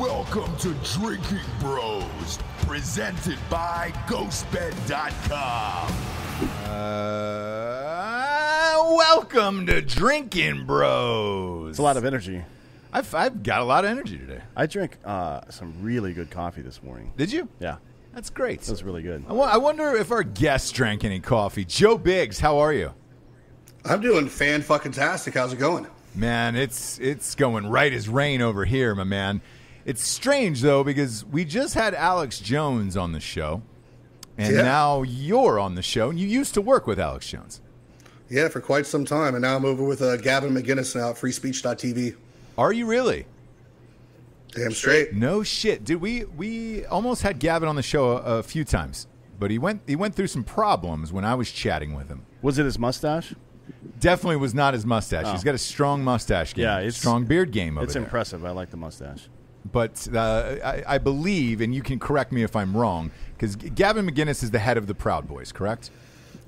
Welcome to Drinking Bros, presented by GhostBed.com. Uh, welcome to Drinking Bros. It's a lot of energy. I've, I've got a lot of energy today. I drank uh, some really good coffee this morning. Did you? Yeah, That's great. that was really good. I I wonder if our guests drank any coffee. Joe Biggs, how are you? I'm doing fan fucking tastic. How's it going? Man, it's it's going right as rain over here, my man. It's strange though because we just had Alex Jones on the show, and Yeah. now you're on the show, and you used to work with Alex Jones. Yeah, for quite some time, and now I'm over with uh, Gavin McInnes now at FreeSpeech.tv. Are you really? Damn straight. No shit, dude. We we almost had Gavin on the show a, a few times, but he went he went through some problems when I was chatting with him. Was it his mustache? Definitely was not his mustache. He's got a strong mustache game. Yeah, it's- strong beard game over it's there. impressive. I like the mustache. But uh, I, I believe, and you can correct me if I'm wrong, because Gavin McInnes is the head of the Proud Boys, correct?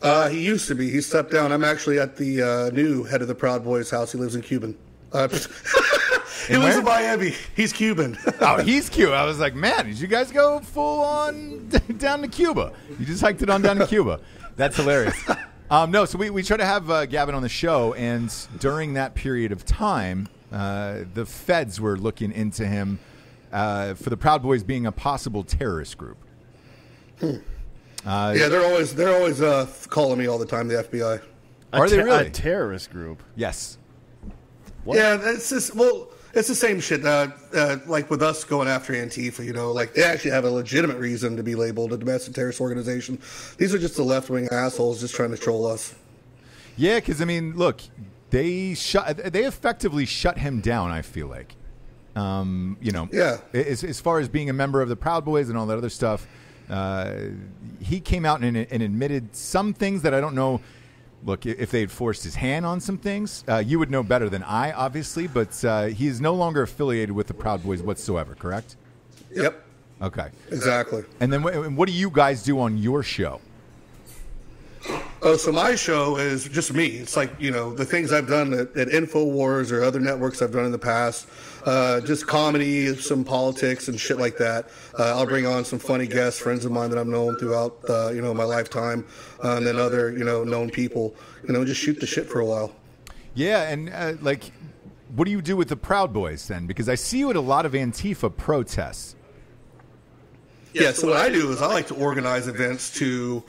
Uh, he used to be. He stepped down. I'm actually at the uh, new head of the Proud Boys house. He lives in Cuban. Uh, he lives in Miami. He's Cuban. Oh, he's Cuban. I was like, man, did you guys go full on down to Cuba? You just hiked it on down to Cuba. That's hilarious. Um, no, so we, we try to have uh, Gavin on the show, and during that period of time, uh, the feds were looking into him uh, for the Proud Boys being a possible terrorist group. yeah, they're always they're always uh, calling me all the time. The FBI. A Are they te- really? a terrorist group? Yes. What? Yeah, it's just well, it's the same shit. Uh, uh, like with us going after Antifa, you know, like they actually have a legitimate reason to be labeled a domestic terrorist organization. These are just the left wing assholes just trying to troll us. Yeah, because I mean, look, they shut. They effectively shut him down. I feel like, um, you know, Yeah. As, as far as being a member of the Proud Boys and all that other stuff, uh, he came out and, and admitted some things that I don't know. Look, if they had forced his hand on some things, uh, you would know better than I, obviously. But uh, he is no longer affiliated with the Proud Boys whatsoever. Correct? Yep, Okay. exactly. And then, wh- what do you guys do on your show? Oh, so my show is just me. It's like you know the things I've done at, at Infowars or other networks I've done in the past. Uh, just comedy, some politics and shit like that. Uh, I'll bring on some funny guests, friends of mine that I've known throughout uh, you know my lifetime, uh, and then other you know known people. You know, just shoot the shit for a while. Yeah, and uh, like, what do you do with the Proud Boys then? Because I see you at a lot of Antifa protests. Yeah, so what I do is I like to organize events to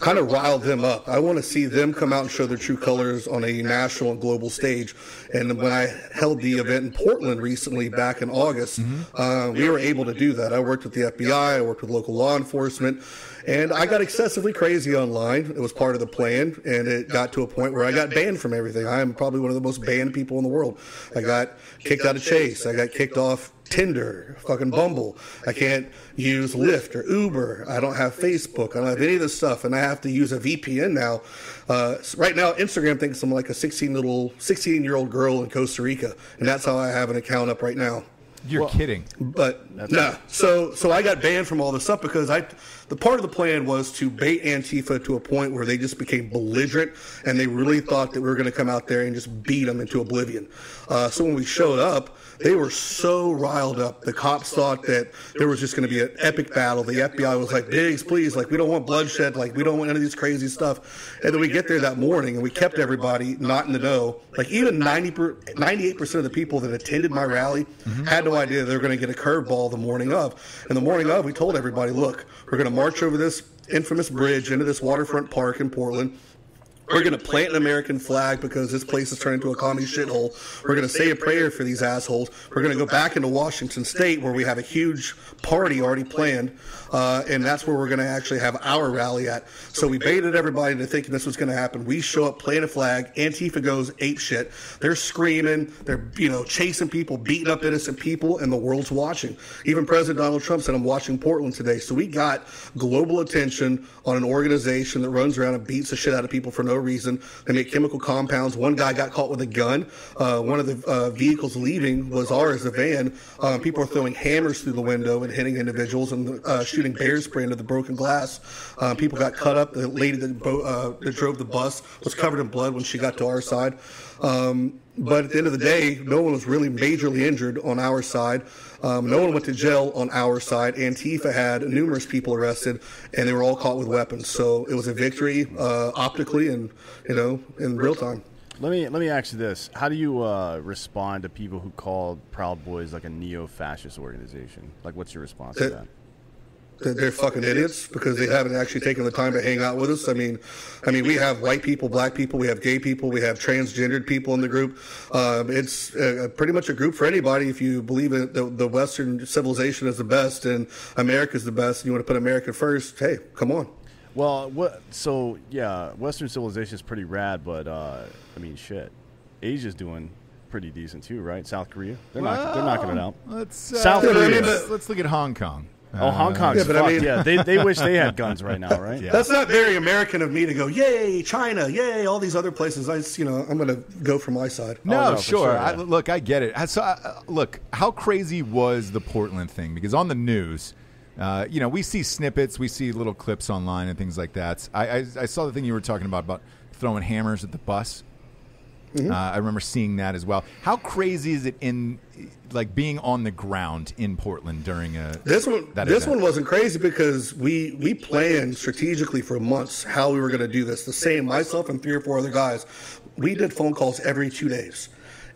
kind of rile them up. I want to see them come out and show their true colors on a national and global stage. And when I held the event in Portland recently, back in August, uh, we were able to do that. I worked with the FBI, I worked with local law enforcement, and I got excessively crazy online. It was part of the plan, and it got to a point where I got banned from everything. I am probably one of the most banned people in the world. I got kicked out of Chase. I got kicked off Tinder, fucking Bumble. I can't use Lyft or Uber. I don't have Facebook. I don't have any of this stuff, and I have to use a VPN now. Uh, right now, Instagram thinks I'm like a 16 little 16 year old girl in Costa Rica, and that's how I have an account up right now. You're kidding. But no, so so I got banned from all this stuff because I, the part of the plan was to bait Antifa to a point where they just became belligerent and they really thought that we were going to come out there and just beat them into oblivion. Uh, so when we showed up, they were so riled up. The cops thought that there was just going to be an epic battle. The FBI was like, "Biggs, please, like we don't want bloodshed, like we don't want any of this crazy stuff." And then we get there that morning and we kept everybody not in the know. Like even 90 98 percent of the people that attended my rally mm-hmm. had no idea they were going to get a curveball the morning of. And the morning of, we told everybody, "Look, we're going to march over this infamous bridge into this waterfront park in Portland." We're going to plant an American flag because this place is turned into a commie shithole. We're going to say a prayer for these assholes. We're going to go back into Washington State where we have a huge party already planned, uh, and that's where we're going to actually have our rally at. So we baited everybody into thinking this was going to happen. We show up, plant a flag. Antifa goes ape shit. They're screaming. They're you know chasing people, beating up innocent people, and the world's watching. Even President Donald Trump said, "I'm watching Portland today." So we got global attention on an organization that runs around and beats the shit out of people for no reason. They make chemical compounds. One guy got caught with a gun. Uh, one of the uh, vehicles leaving was ours, the van. Uh, people are throwing hammers through the window and hitting individuals and uh, shooting bear spray into the broken glass. Uh, people got cut up. The lady that, uh, that drove the bus was covered in blood when she got to our side. Um, but at the end of the day, no one was really majorly injured on our side. Um, no one went to jail on our side. Antifa had numerous people arrested, and they were all caught with weapons. So it was a victory uh, optically and you know in real time. Let me let me ask you this: How do you uh, respond to people who call Proud Boys like a neo-fascist organization? Like, what's your response to Uh, that? That they're fucking idiots because they haven't actually taken the time to hang out with us. I mean, I mean, we have white people, black people, we have gay people, we have transgendered people in the group. Um, it's uh, pretty much a group for anybody. If you believe in the, the Western civilization is the best and America's the best, and you want to put America first, hey, come on. Well, what? So yeah, Western civilization is pretty rad, but uh, I mean, shit, Asia's doing pretty decent too, right? South Korea, they're not they're knocking it out. Let's uh, South Korea. Let's, let's look at Hong Kong. Oh, Hong Kong's Yeah, but I mean- yeah, they they wish they had guns right now, right? Yeah. That's not very American of me to go, yay, China, yay, all these other places. I, just, you know, I'm going to go for my side. No, Oh, no, for sure. sure, I, look, I get it. I- So, uh, look, how crazy was the Portland thing? Because on the news, uh, you know, we see snippets, we see little clips online and things like that. I, I, I saw the thing you were talking about about throwing hammers at the bus. Mm-hmm. Uh, I remember seeing that as well. How crazy is it in like being on the ground in Portland during a This one, that this event? one wasn't crazy because we we planned strategically for months how we were going to do this. The same, myself and three or four other guys, we did phone calls every two days,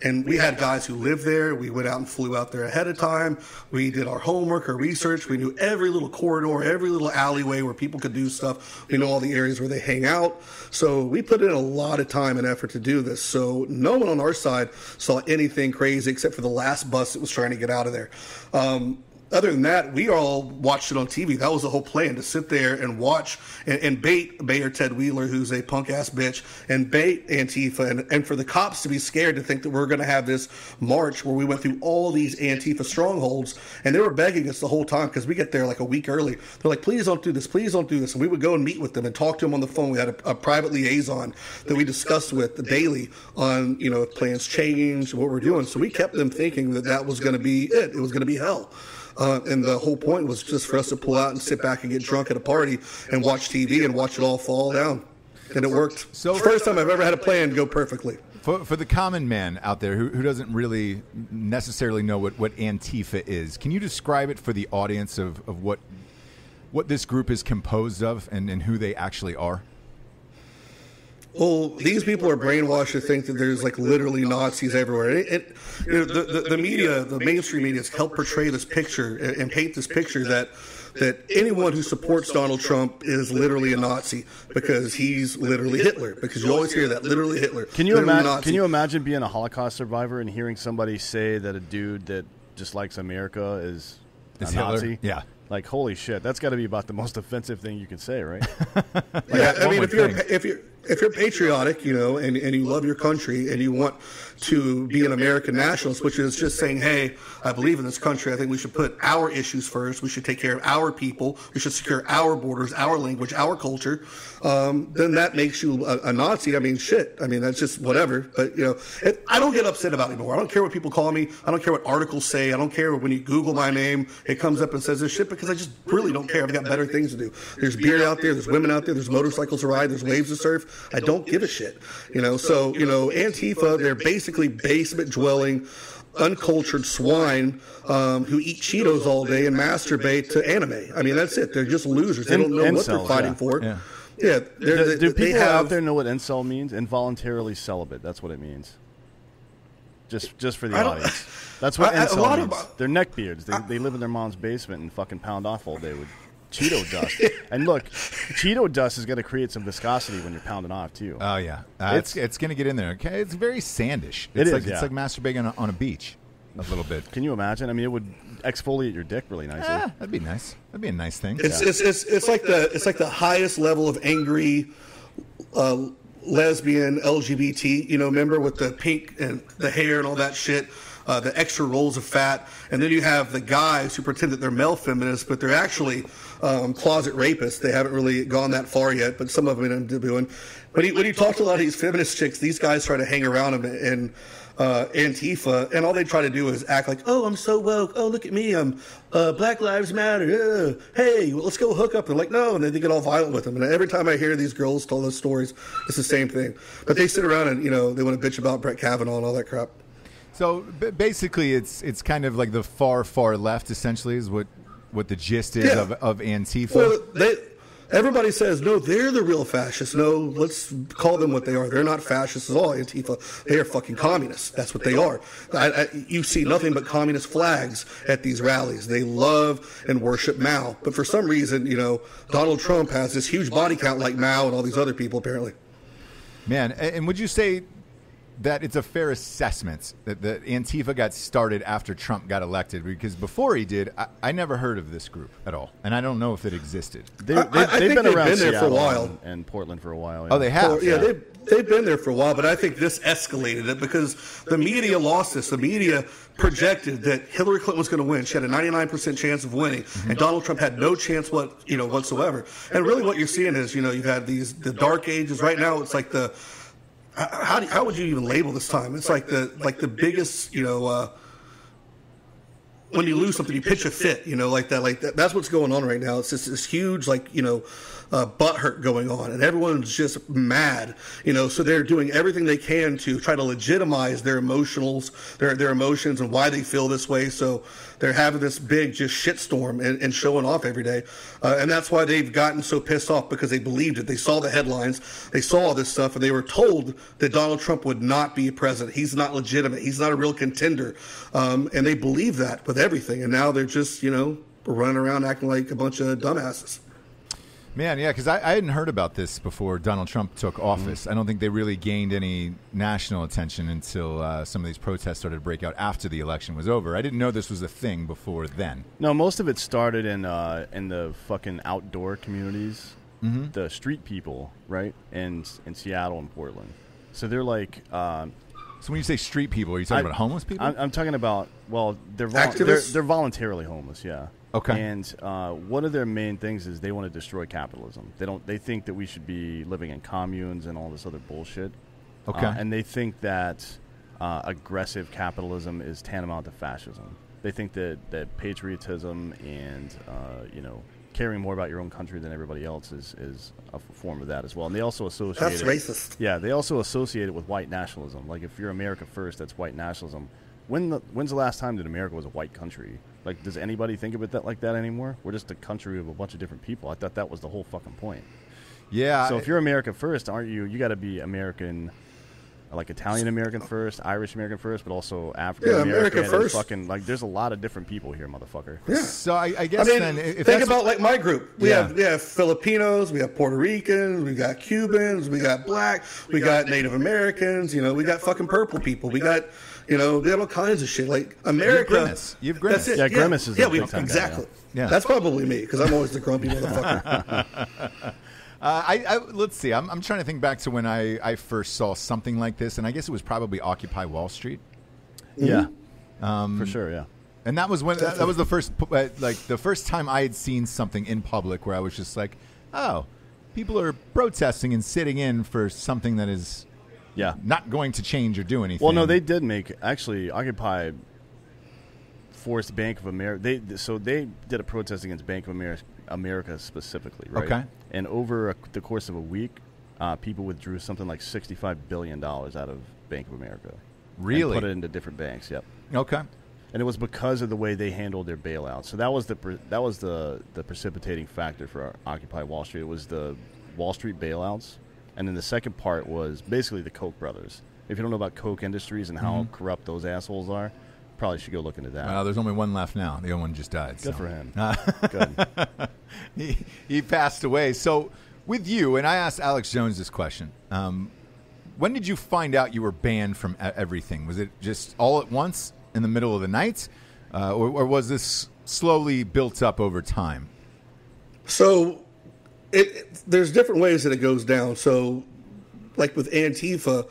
and we had guys who lived there. We went out and flew out there ahead of time. We did our homework, our research. We knew every little corridor, every little alleyway where people could do stuff. We know all the areas where they hang out. So we put in a lot of time and effort to do this. So no one on our side saw anything crazy except for the last bus that was trying to get out of there. Um, other than that, we all watched it on TV. That was the whole plan to sit there and watch and, and bait Mayor Ted Wheeler, who's a punk ass bitch, and bait Antifa, and, and for the cops to be scared to think that we're going to have this march where we went through all these Antifa strongholds, and they were begging us the whole time because we get there like a week early. They're like, "Please don't do this, please don't do this," and we would go and meet with them and talk to them on the phone. We had a, a private liaison that we discussed with daily on you know if plans change, what we're doing. So we kept them thinking that that was going to be it. It was going to be hell. Uh, and the whole point was just for us to pull out and sit back and get drunk at a party and watch TV and watch it all fall down. And it worked. So- first time I've ever had a plan go perfectly. For, for the common man out there who, who doesn't really necessarily know what, what Antifa is, can you describe it for the audience of, of what what this group is composed of and, and who they actually are? Well, these people are brainwashed to think that there's like literally Nazis everywhere. It, it, you know, the, the, the media, the mainstream media, has helped portray this picture and, and paint this picture that that anyone who supports Donald Trump is literally a Nazi because he's literally Hitler. Because you always hear that literally Hitler. Can you imagine? Nazi. Can you imagine being a Holocaust survivor and hearing somebody say that a dude that dislikes America is a Is Hitler? Nazi? Yeah. Like holy shit, that's got to be about the most offensive thing you can say, right? Yeah, I one mean, would if you're if you're if you're patriotic, you know, and, and you love your country and you want to be an American nationalist, which is just saying, hey, I believe in this country. I think we should put our issues first. We should take care of our people. We should secure our borders, our language, our culture. Um, then that makes you a, a Nazi. I mean, shit. I mean, that's just whatever. But you know, it, I don't get upset about it anymore. I don't care what people call me. I don't care what articles say. I don't care when you Google my name, it comes up and says this shit because I just really don't care. I've got better things to do. There's beer out there. There's women out there. There's motorcycles to ride. There's waves to surf. I don't give a shit. You know, so you know, Antifa. They're basically basement dwelling. Uncultured swine um, who eat Cheetos all day and masturbate to anime. I mean, that's it. They're just losers. They don't know what they're fighting for. Yeah. Do, do they people have, out there know what incel means? Involuntarily celibate. That's what it means. Just, just for the audience. That's what I- I- a incel lot of- means. They're neckbeards. They, they live in their mom's basement and fucking pound off all day with Cheeto dust. and look, Cheeto dust is going to create some viscosity when you're pounding off too. Oh yeah, uh, it's It's- it's going to get in there. Okay, it's very sandish. It It's like yeah. it's like masturbating on a, on a beach, a little bit. Can you imagine? I mean, it would exfoliate your dick really nicely. Ah, that'd be nice. That'd be a nice thing. It's, it's, it's, it's like the it's like the highest level of angry uh, lesbian LGBT. You know, remember with the pink and the hair and all that shit. Uh, the extra rolls of fat, and then you have the guys who pretend that they're male feminists, but they're actually um, closet rapists. They haven't really gone that far yet, but some of them end up doing. When you when you talk to a lot of these feminist chicks, these guys try to hang around them and uh, Antifa, and all they try to do is act like, "Oh, I'm so woke. Oh, look at me. I'm uh, Black Lives Matter. Uh, hey, let's go hook up." They're like, "No," and then they get all violent with them. And every time I hear these girls tell those stories, it's the same thing. But they sit around and you know they want to bitch about Brett Kavanaugh and all that crap. So basically, it's it's kind of like the far far left. Essentially, is what what the gist is Yeah. of, of Antifa. Well, they, everybody says no, they're the real fascists. No, let's call them what they are. They're not fascists at all. Antifa, they are fucking communists. That's what they are. I, I, you see nothing but communist flags at these rallies. They love and worship Mao, but for some reason, you know, Donald Trump has this huge body count like Mao and all these other people. Apparently, Man, and would you say that it's a fair assessment that, that Antifa got started after Trump got elected? Because before he did, I, I never heard of this group at all, and I don't know if it existed. They, I- they, I have think been they've around been there for a Seattle while. and, and Portland for a while. Oh, they have. Well, yeah, they've, they've been there for a while, but I think this escalated it because the media lost this. The media projected that Hillary Clinton was going to win. She had a 99% chance of winning, mm-hmm. and Donald Trump had no chance what you know whatsoever. And really, what you're seeing is you know you've had these the dark ages. Right now, it's like the how do, how would you even label this time? It's like the like the biggest you know. Uh, when you lose something, you pitch a fit, you know, like that. Like that, that's what's going on right now. It's just this huge, like you know, uh, butt hurt going on, and everyone's just mad, you know. So they're doing everything they can to try to legitimize their emotionals, their their emotions, and why they feel this way. So they're having this big just shitstorm and, and showing off every day, uh, and that's why they've gotten so pissed off because they believed it. They saw the headlines, they saw all this stuff, and they were told that Donald Trump would not be president. He's not legitimate. He's not a real contender, um, and they believe that with everything. And now they're just you know running around acting like a bunch of dumbasses. Man, yeah, because I, I hadn't heard about this before Donald Trump took office. I don't think they really gained any national attention until uh, some of these protests started to break out after the election was over. I didn't know this was a thing before then. No, most of it started in uh, in the fucking outdoor communities, Mm-hmm. the street people, right? And in Seattle and Portland. So they're like, um, So when you say street people, are you talking I- about homeless people? I'm, I'm talking about well, they're vol- they're, Activists? they're voluntarily homeless, yeah. Okay. And uh, one of their main things is they want to destroy capitalism. They don't. They think that we should be living in communes and all this other bullshit. Okay. Uh, and they think that uh, aggressive capitalism is tantamount to fascism. They think that that patriotism and uh, you know caring more about your own country than everybody else is is a f- form of that as well. And they also associate That's it- racist. yeah, they also associate it with white nationalism. Like if you're America first, that's white nationalism. When the, when's the last time that America was a white country? Like, does anybody think of it that like that anymore? We're just a country of a bunch of different people. I thought that was the whole fucking point. yeah. so if you're America first, aren't you? You got to be American, like Italian American first, Irish American first, but also African Yeah, American. America first. Fucking like, there's a lot of different people here, motherfucker. Yeah. so I, I I guess mean, then, if think about like my group. We Yeah. have we have Filipinos, we have Puerto Ricans, we got Cubans, we got black, we got Native Americans. You know, we got fucking purple people. We got you know, they got all kinds of shit. Like America, Grimace. You have Grimace. That's it. Yeah, Grimace is yeah, a we, big time guy, exactly. yeah. Yeah. That's probably me because I'm always the grumpy motherfucker. Uh, I, I let's see. I'm, I'm trying to think back to when I, I first saw something like this, and I guess it was probably Occupy Wall Street, Yeah, Um, for sure. Yeah. and that was when that, that was the first uh, like the first time I had seen something in public where I was just like, oh, people are protesting and sitting in for something that is Yeah. not going to change or do anything. Well, no, they did make actually Occupy forced Bank of America. They so they did a protest against Bank of America, America specifically, right? Okay. And over a, the course of a week, uh, people withdrew something like sixty-five billion dollars out of Bank of America. and Really? put it into different banks. Yep. okay. And it was because of the way they handled their bailout. So that was the pre- that was the the precipitating factor for Occupy Wall Street. It was the Wall Street bailouts, and then the second part was basically the Koch brothers. If you don't know about Koch Industries and how corrupt those assholes are, probably should go look into that. Well, there's only one left now. The other one just died. Good so. for him. Good. he, he passed away. So, with you, and I asked Alex Jones this question. Um, when did you find out you were banned from everything? Was it just all at once in the middle of the night, uh, or, or was this slowly built up over time? So, it, it- there's different ways that it goes down. So, like with Antifa,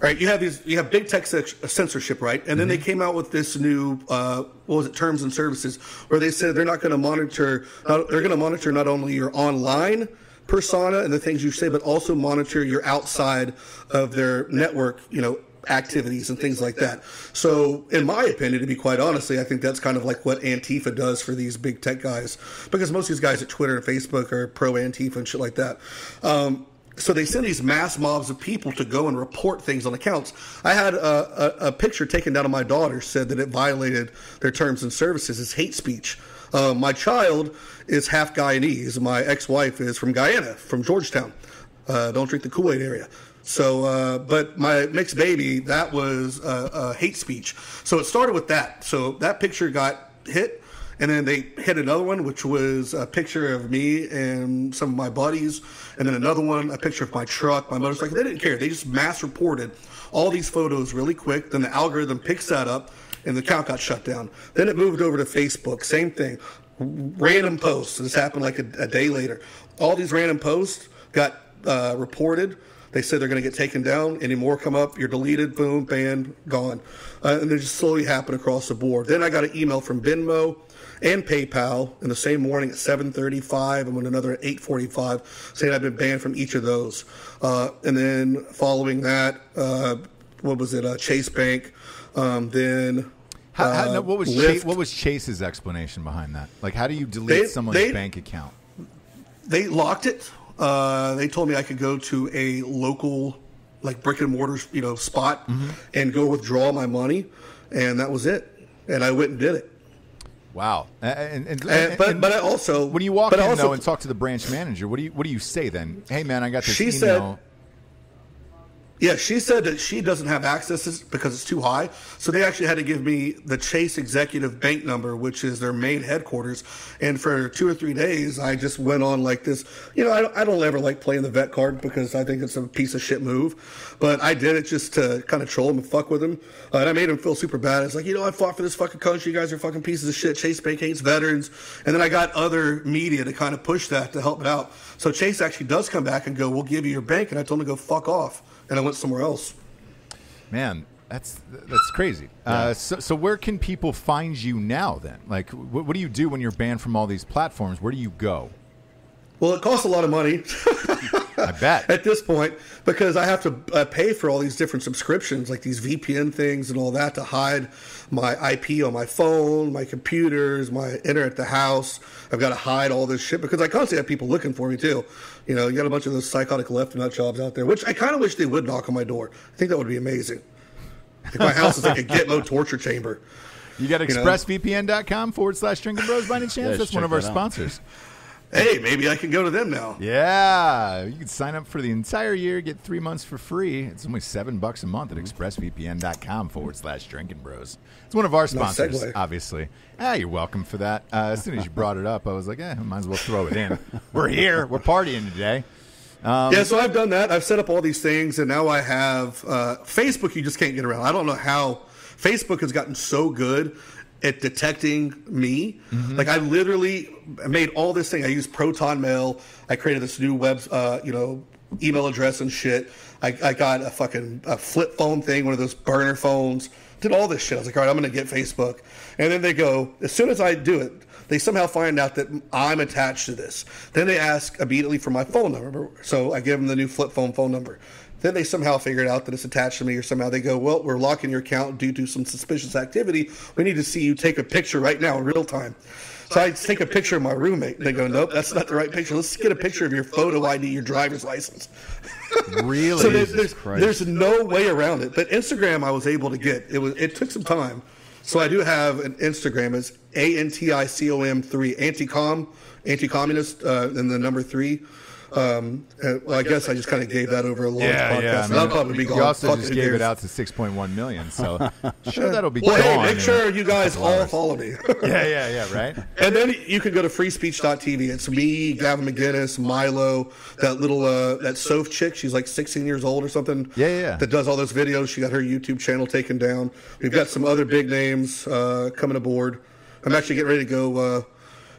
right? You have these, you have big tech censorship, right? And then they came out with this new, uh, what was it, terms and services, where they said they're not going to monitor, not, they're going to monitor not only your online persona and the things you say, but also monitor your outside of their network, you know, activities and things like that. So, in my opinion, to be quite honestly, I think that's kind of like what Antifa does for these big tech guys, because most of these guys at Twitter and Facebook are pro Antifa and shit like that. Um, so they send these mass mobs of people to go and report things on accounts. I had a, a, a picture taken down of my daughter, said that it violated their terms and services as hate speech. Uh, my child is half Guyanese. My ex-wife is from Guyana, from Georgetown. Uh, don't drink the Kool-Aid area. So, uh, but my mixed baby, that was a hate speech. So it started with that. So that picture got hit, and then they hit another one, which was a picture of me and some of my buddies, and then another one, a picture of my truck, my motorcycle. They didn't care. They just mass reported all these photos really quick. Then the algorithm picks that up, and the account got shut down. Then it moved over to Facebook. Same thing. Random posts. This happened like a, a day later. All these random posts got uh, reported. They said they're going to get taken down. Any more come up, you're deleted, boom, banned, gone. Uh, and they just slowly happen across the board. Then I got an email from Venmo and PayPal in the same morning at 7:35 and then another at 8:45 saying I've been banned from each of those. Uh, and then following that, uh, what was it? Uh, Chase Bank. Um, then How, how, no, uh, what was Chase, what was Chase's explanation behind that? Like, how do you delete They- someone's they- bank account? they locked it. Uh, they told me I could go to a local, like brick and mortar, you know, spot Mm-hmm. and go withdraw my money, and that was it. And I went and did it. Wow. And, and, and, And, but and but I also when you walk in also, though and talk to the branch manager, what do you what do you say then? Hey man, I got this She email. Yeah, she said that she doesn't have access because it's too high. So they actually had to give me the Chase Executive Bank number, which is their main headquarters. And for two or three days, I just went on like this. You know, I don't, I don't ever like playing the vet card because I think it's a piece of shit move. But I did it just to kind of troll him and fuck with him. Uh, and I made him feel super bad. It's like, you know, I fought for this fucking country. You guys are fucking pieces of shit. Chase Bank hates veterans. And then I got other media to kind of push that to help it out. So Chase actually does come back and go, we'll give you your bank. And I told him to go fuck off. And I went somewhere else. Man, that's that's crazy. Uh, so, so where can people find you now then? Like, what, what do you do when you're banned from all these platforms? Where do you go? Well, it costs a lot of money I bet. at this point because I have to uh, pay for all these different subscriptions, like these VPN things and all that, to hide my IP on my phone, my computers, my internet at the house. I've got to hide all this shit because I constantly have people looking for me too. You know, you got a bunch of those psychotic left nut jobs out there, which I kind of wish they would knock on my door. I think that would be amazing. Like my house is like a Gitmo torture chamber. You got know? expressvpn.com forward slash drinking bros by any chance? Yeah, That's one of our out. sponsors. Hey, maybe I can go to them now. Yeah, you can sign up for the entire year, get three months for free. It's only seven bucks a month at expressvpn.com forward slash drinking bros. It's one of our sponsors, segue. obviously. Ah, you're welcome for that. Uh, as soon as you brought it up, I was like, eh, might as well throw it in. We're here. We're partying today. Um, yeah, so I've done that. I've set up all these things, and now I have uh, Facebook. You just can't get around. I don't know how Facebook has gotten so good at detecting me. Like I literally made all this thing. I used Proton Mail. I created this new web, uh, you know, email address and shit. I, I got a fucking a flip phone thing, one of those burner phones. Did all this shit. I was like, all right, I'm going to get Facebook. And then they go, as soon as I do it, they somehow find out that I'm attached to this. Then they ask immediately for my phone number. So I give them the new flip phone phone number. Then they somehow figured out that it's attached to me, or somehow they go, Well, we're locking your account due to some suspicious activity. We need to see you take a picture right now in real time. So I take a picture of my roommate. They go, Nope, that's not the right picture. Let's get a picture of your photo ID, your driver's license. Really? So there's, there's, there's no way around it. But Instagram, I was able to get. It was it took some time. So I do have an Instagram. It's a n t i c o m three anti-com, anti-communist, uh, and the number three. Um, uh, well, I guess I just kind of gave that over a launch yeah, podcast. yeah. I mean, That'll probably be gone. you also Fuck just gave cares? it out to 6.1 million, so sure that'll be Well, gone. hey, make sure you guys all hours. follow me. Yeah, yeah, yeah, right? And then you can go to freespeech.tv. It's me, Gavin McInnes, Milo, that little uh, that Soph chick. She's like 16 years old or something. Yeah, yeah, yeah. That does all those videos. She got her YouTube channel taken down. We've got some other big names uh, coming aboard. I'm actually getting ready to go uh,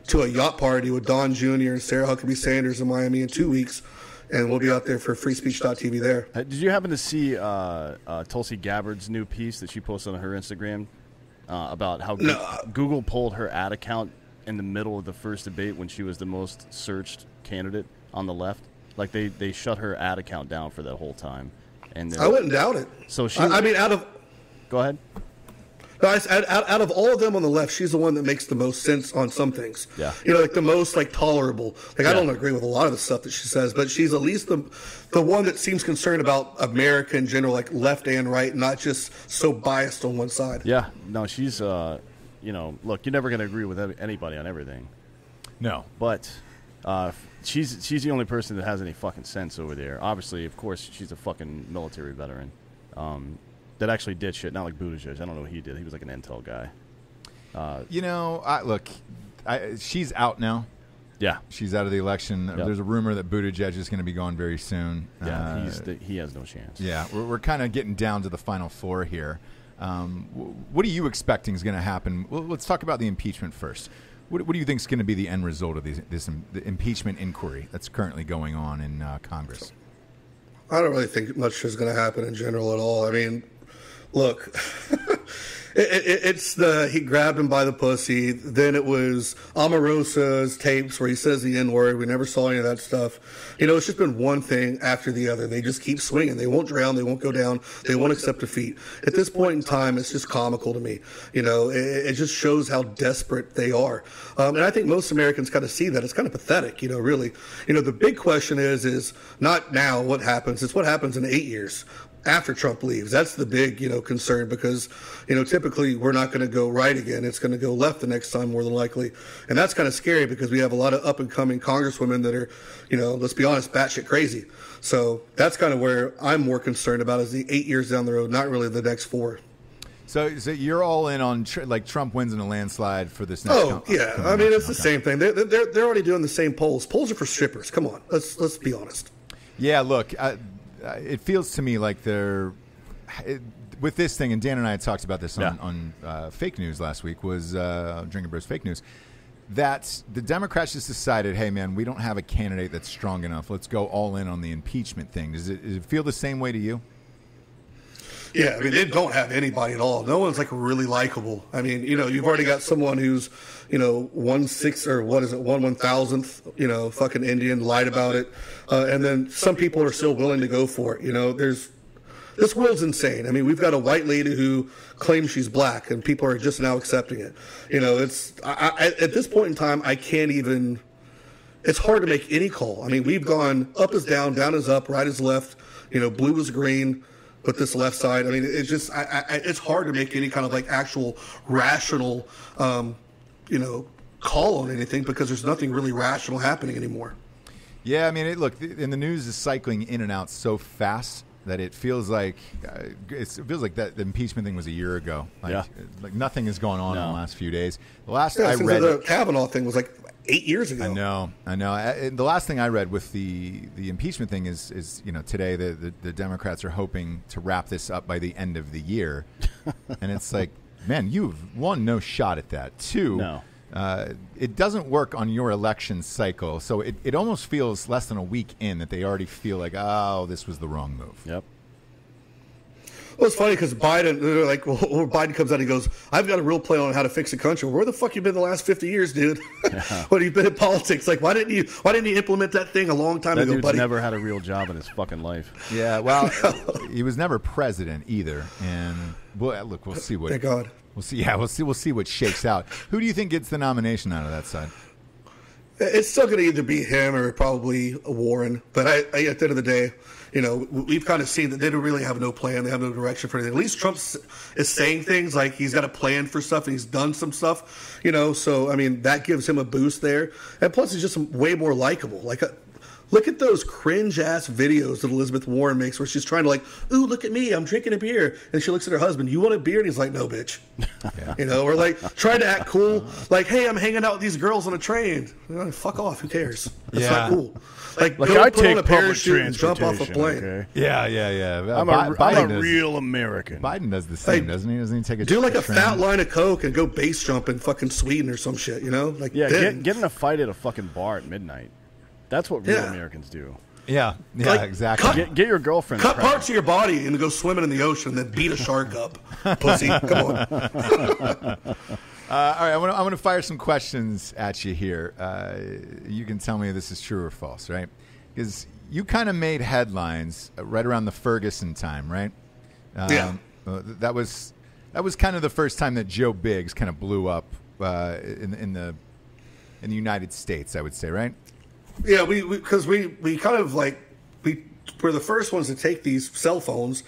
to a yacht party with Don Jr. and Sarah Huckabee Sanders in Miami in two weeks, and we'll be out there for freespeech.tv there. Did you happen to see uh, uh, Tulsi Gabbard's new piece that she posted on her Instagram uh, about how Goo- Google pulled her ad account in the middle of the first debate when she was the most searched candidate on the left? Like they, they shut her ad account down for that whole time, And I wouldn't doubt it. So she- I, I mean, out of go ahead. No, out, out, out of all of them on the left, she's the one that makes the most sense on some things. Yeah. You know, like the most like tolerable. Like I don't agree with a lot of the stuff that she says, but she's at least the the one that seems concerned about America in general, like left and right, not just so biased on one side. Yeah, no, she's uh, you know, look, you're never going to agree with anybody on everything, No. but uh, she's she's the only person that has any fucking sense over there. Obviously, of course, she's a fucking military veteran um, that actually did shit. Not like Buttigieg. I don't know what he did. He was like an intel guy. You know, I, look, I, she's out now. Yeah, She's out of the election. Yep. There's a rumor that Buttigieg is going to be gone very soon. yeah, Uh, he's the, he has no chance. Yeah, we're, we're kind of getting down to the final four here. Um, wh- what are you expecting is going to happen? Well, let's talk about the impeachment first. What, what do you think is going to be the end result of these, this im- the impeachment inquiry that's currently going on in uh, Congress? I don't really think much is going to happen in general at all. I mean, look, it, it, it's the he grabbed him by the pussy. Then it was Omarosa's tapes where he says the N word. We never saw any of that stuff. You know, it's just been one thing after the other. They just keep swinging. They won't drown. They won't go down. They won't accept defeat. At this point in time, it's just comical to me. You know, it, it just shows how desperate they are. Um, and I think most Americans kind of see that. It's kind of pathetic. You know, really. You know, the big question is is not now what happens. It's what happens in eight years after Trump leaves. That's the big, you know, concern because, you know, typically we're not going to go right again. It's going to go left the next time more than likely. And that's kind of scary because we have a lot of up and coming congresswomen that are, you know, let's be honest, batshit crazy. So that's kind of where I'm more concerned about is the eight years down the road, not really the next four. So, so you're all in on tr- like Trump wins in a landslide for this next. Oh com- yeah, I mean it's the same thing. They're, they're they're already doing the same polls. Polls are for strippers. Come on, let's let's be honest. Yeah, look, uh, it feels to me like they're it, with this thing, and Dan and I had talked about this on, Yeah. on uh, fake news last week. Was uh, Drinking Bros fake news? That the Democrats just decided, hey man, we don't have a candidate that's strong enough. Let's go all in on the impeachment thing. Does it, does it feel the same way to you? Yeah, I mean they don't have anybody at all. No one's like really likable. I mean, you know, you've already got someone who's, you know, one six or what is it, one one thousandth, you know, fucking Indian lied about it, uh, and then some people are still willing to go for it. You know, there's this world's insane. I mean, we've got a white lady who claims she's black, and people are just now accepting it. You know, it's I, I, at this point in time, I can't even. It's hard to make any call. I mean, we've gone up is down, down is up, right is left. You know, blue is green with this left side. I mean, it's just I, I, it's hard to make any kind of like actual rational, um, you know, call on anything because there's nothing really rational happening anymore. Yeah, I mean, it, look, th- and the news is cycling in and out so fast that it feels like uh, it's, it feels like that the impeachment thing was a year ago. Like, Yeah. like nothing has gone on in the last few days. The last Yeah, I read, the Kavanaugh thing was like eight years ago. I know, I know. I, the last thing I read with the the impeachment thing is is you know today the, the the Democrats are hoping to wrap this up by the end of the year, and it's like, man, you've one no shot at that. Two, No. Uh, it doesn't work on your election cycle, so it, it almost feels less than a week in that they already feel like, oh, this was the wrong move. Yep. Well, it's funny because Biden, they're like, well, when Biden comes out, he goes, "I've got a real plan on how to fix the country." Where the fuck you been the last fifty years, dude? what have you been in politics? Like, why didn't you? Why didn't you implement that thing a long time That ago, dude's buddy? never had a real job in his fucking life. Yeah, well, he was never president either, and well, look, we'll see what. Thank God. We'll see. Yeah, we'll see. We'll see what shakes out. Who do you think gets the nomination out of that side? It's still going to either be him or probably Warren. But I, I, at the end of the day, you know, we've kind of seen that they don't really have no plan. They have no direction for anything. At least Trump is saying things like he's got a plan for stuff and he's done some stuff, you know. So, I mean, that gives him a boost there. And plus, he's just way more likable. Like, uh, look at those cringe ass videos that Elizabeth Warren makes where she's trying to, like, ooh, look at me. I'm drinking a beer. And she looks at her husband, you want a beer? And he's like, no, bitch. You know, or like trying to act cool, like, hey, I'm hanging out with these girls on a train. You know, fuck off, who cares? That's Yeah. not cool. Like, Like go I put take on a public parachute and jump off a plane. Okay? Yeah, yeah, yeah. I'm Bi- a, Biden I'm a does- real American. Biden does the same, Hey, doesn't he? Doesn't he take a Do like a train? fat line of coke and go base jump in fucking Sweden or some shit, you know? Like, Yeah, then- get, get in a fight at a fucking bar at midnight. That's what real Yeah. Americans do. Yeah, yeah, Like, exactly. cut- Get, get your girlfriend. cut pregnant. parts of your body and go swimming in the ocean and then beat a shark up. Pussy. Come on. Uh, all right, I'm gonna, I'm gonna fire some questions at you here. Uh, you can tell me if this is true or false, right? Because you kind of made headlines right around the Ferguson time, right? Um, Yeah. uh, that was that was kind of the first time that Joe Biggs kind of blew up uh, in, in the in the United States, I would say, right? Yeah, we because we, we kind of like we were the first ones to take these cell phones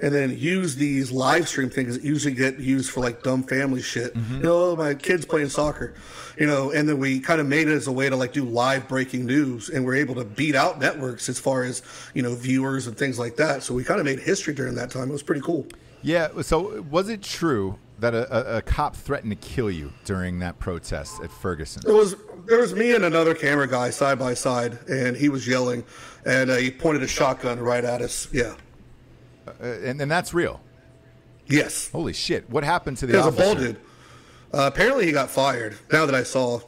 and then use these live stream things that usually get used for like dumb family shit. Mm-hmm. You know, my kids playing soccer, you know, and then we kind of made it as a way to like do live breaking news, and we're able to beat out networks as far as you know viewers and things like that. So we kind of made history during that time. It was pretty cool. Yeah. So was it true that a, a, a cop threatened to kill you during that protest at Ferguson? It was there was me and another camera guy side by side, and he was yelling, and uh, he pointed a shotgun right at us. Yeah. Uh, and, and that's real. Yes. Holy shit! What happened to the He was a bald dude. Uh, apparently, he got fired. Now that I saw,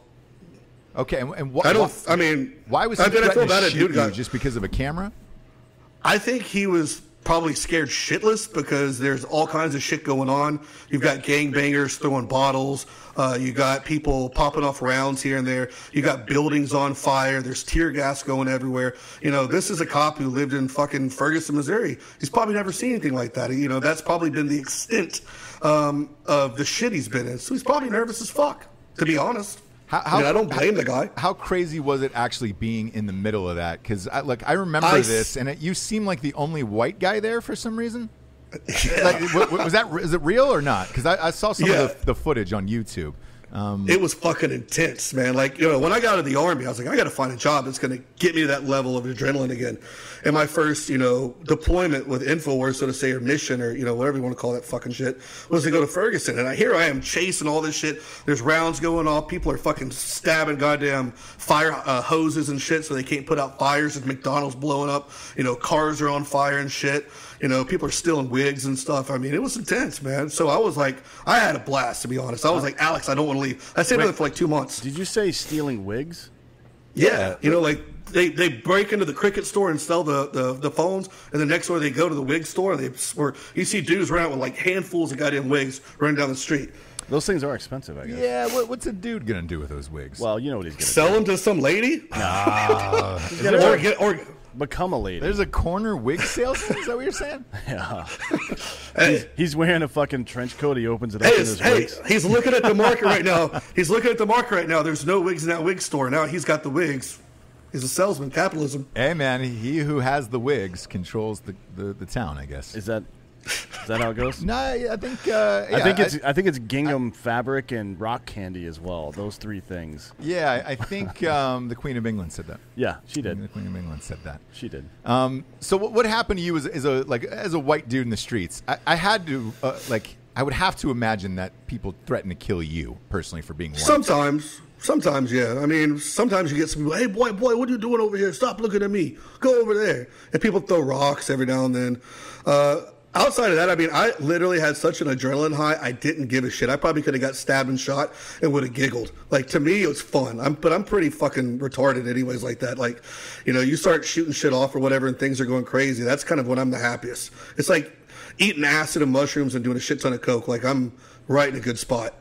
Okay, and, and what? I don't. I mean, Why was he I mean, I feel bad to shoot dude you got. just because of a camera? I think he was probably scared shitless because there's all kinds of shit going on. You've got gangbangers throwing bottles. Uh, you got people popping off rounds here and there. You got buildings on fire. There's tear gas going everywhere. You know, this is a cop who lived in fucking Ferguson, Missouri. He's probably never seen anything like that. You know, that's probably been the extent um, of the shit he's been in. So he's probably nervous as fuck, to be honest. How- I, mean, I don't blame the guy. How crazy was it actually being in the middle of that? Because I, look, I remember I this, and it, you seem like the only white guy there for some reason. Like, wa- wa- was that is it real or not? Because I, I saw some Yeah. of the, the footage on YouTube. Um, it was fucking intense, man. Like, you know, when I got out of the army, I was like, I got to find a job that's going to get me to that level of adrenaline again. And my first, you know, deployment with InfoWars, so to say, or mission, or, you know, whatever you want to call that fucking shit, was to go to Ferguson. And I, here I am chasing all this shit. There's rounds going off. People are fucking stabbing goddamn fire uh, hoses and shit so they can't put out fires. As McDonald's blowing up. You know, cars are on fire and shit. You know, people are stealing wigs and stuff. I mean, it was intense, man. So I was like, I had a blast, to be honest. I was like, Alex, I don't want to leave. I stayed there for like two months. Did you say stealing wigs? Yeah, you know, like they, they break into the cricket store and sell the, the, the phones, and the next door they go to the wig store and they where you see dudes running out with like handfuls of goddamn wigs running down the street. Those things are expensive, I guess. yeah, what, what's a dude gonna do with those wigs? Well, you know what he's going to Sell them to some lady, do. He's or get or become a lady. There's a corner wig salesman. Is that what you're saying? hey, He's wearing a fucking trench coat. He opens it up hey, in his hey, wigs. he's looking at the market right now. He's looking at the market right now. There's no wigs in that wig store. Now he's got the wigs. He's a salesman. Capitalism. Hey, man, he who has the wigs controls the, the, the town. I guess. Is that is that how it goes? no, I think. Uh, I think it's I, think it's gingham fabric and rock candy as well. Those three things. yeah, I I think um, the Queen of England said that. Yeah, she did. The. Queen of England said that. She did. Um, so what, what happened to you as, as a like as a white dude in the streets? I, I had to uh, like I would have to imagine that people threaten to kill you personally for being white. Sometimes, sometimes, yeah. I mean, sometimes you get some people, hey, boy, boy, what are you doing over here? Stop looking at me. Go over there. And people throw rocks every now and then. Uh, outside of that, I mean, I literally had such an adrenaline high, I didn't give a shit. I probably could have got stabbed and shot and would have giggled. Like, to me, it was fun. I'm, but I'm pretty fucking retarded, anyways, like that. Like, you know, you start shooting shit off or whatever and things are going crazy. That's kind of when I'm the happiest. It's like eating acid and mushrooms and doing a shit ton of coke. Like, I'm right in a good spot.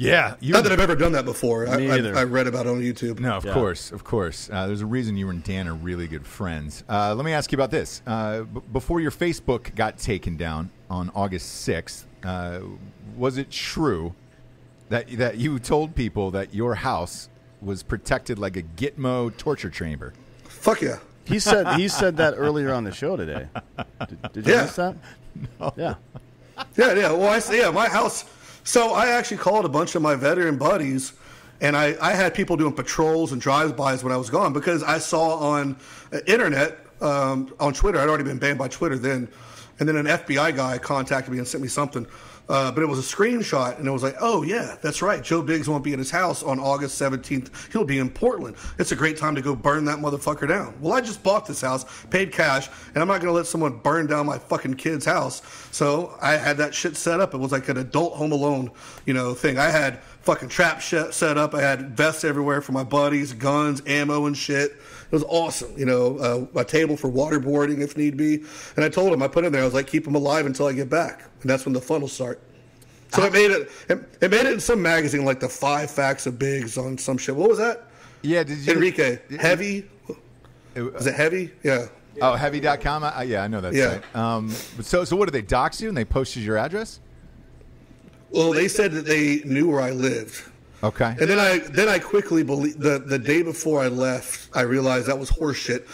Yeah, you. Not that I've ever done that before. I, Me I, either. I read about it on YouTube. No, of Yeah. course, of course. Uh, there's a reason you and Dan are really good friends. Uh, let me ask you about this. Uh, b- before your Facebook got taken down on August 6th, uh, was it true that that you told people that your house was protected like a Gitmo torture chamber? Fuck yeah. He said he said that earlier on the show today. Did, did you Yeah. miss that? Yeah. Yeah, yeah. Well, I say, yeah, my house. So I actually called a bunch of my veteran buddies, and I, I had people doing patrols and drive-bys when I was gone because I saw on uh, internet, um, on Twitter, I'd already been banned by Twitter then, and then an FBI guy contacted me and sent me something. Uh, but it was a screenshot, and it was like, oh, yeah, that's right. Joe Biggs won't be in his house on August 17th. He'll be in Portland. It's a great time to go burn that motherfucker down. Well, I just bought this house, paid cash, and I'm not going to let someone burn down my fucking kid's house. So I had that shit set up. It was like an adult Home Alone, you know, thing. I had fucking trap set up. I had vests everywhere for my buddies, guns, ammo, and shit. It was awesome, you know, uh, a table for waterboarding if need be. And I told him, I put in there, I was like, keep him alive until I get back. And that's when the fun will start. So it made it, it, it made it in some magazine, like the five facts of Biggs on some shit. What was that? Yeah, did you? Enrique, heavy. Is it heavy? Yeah. Oh, heavy.com? Uh, yeah, I know that Yeah. site. Um, so, so what did they dox you and they posted your address? Well, they said that they knew where I lived. Okay. And then I then I quickly believe the the day before I left, I realized that was horseshit.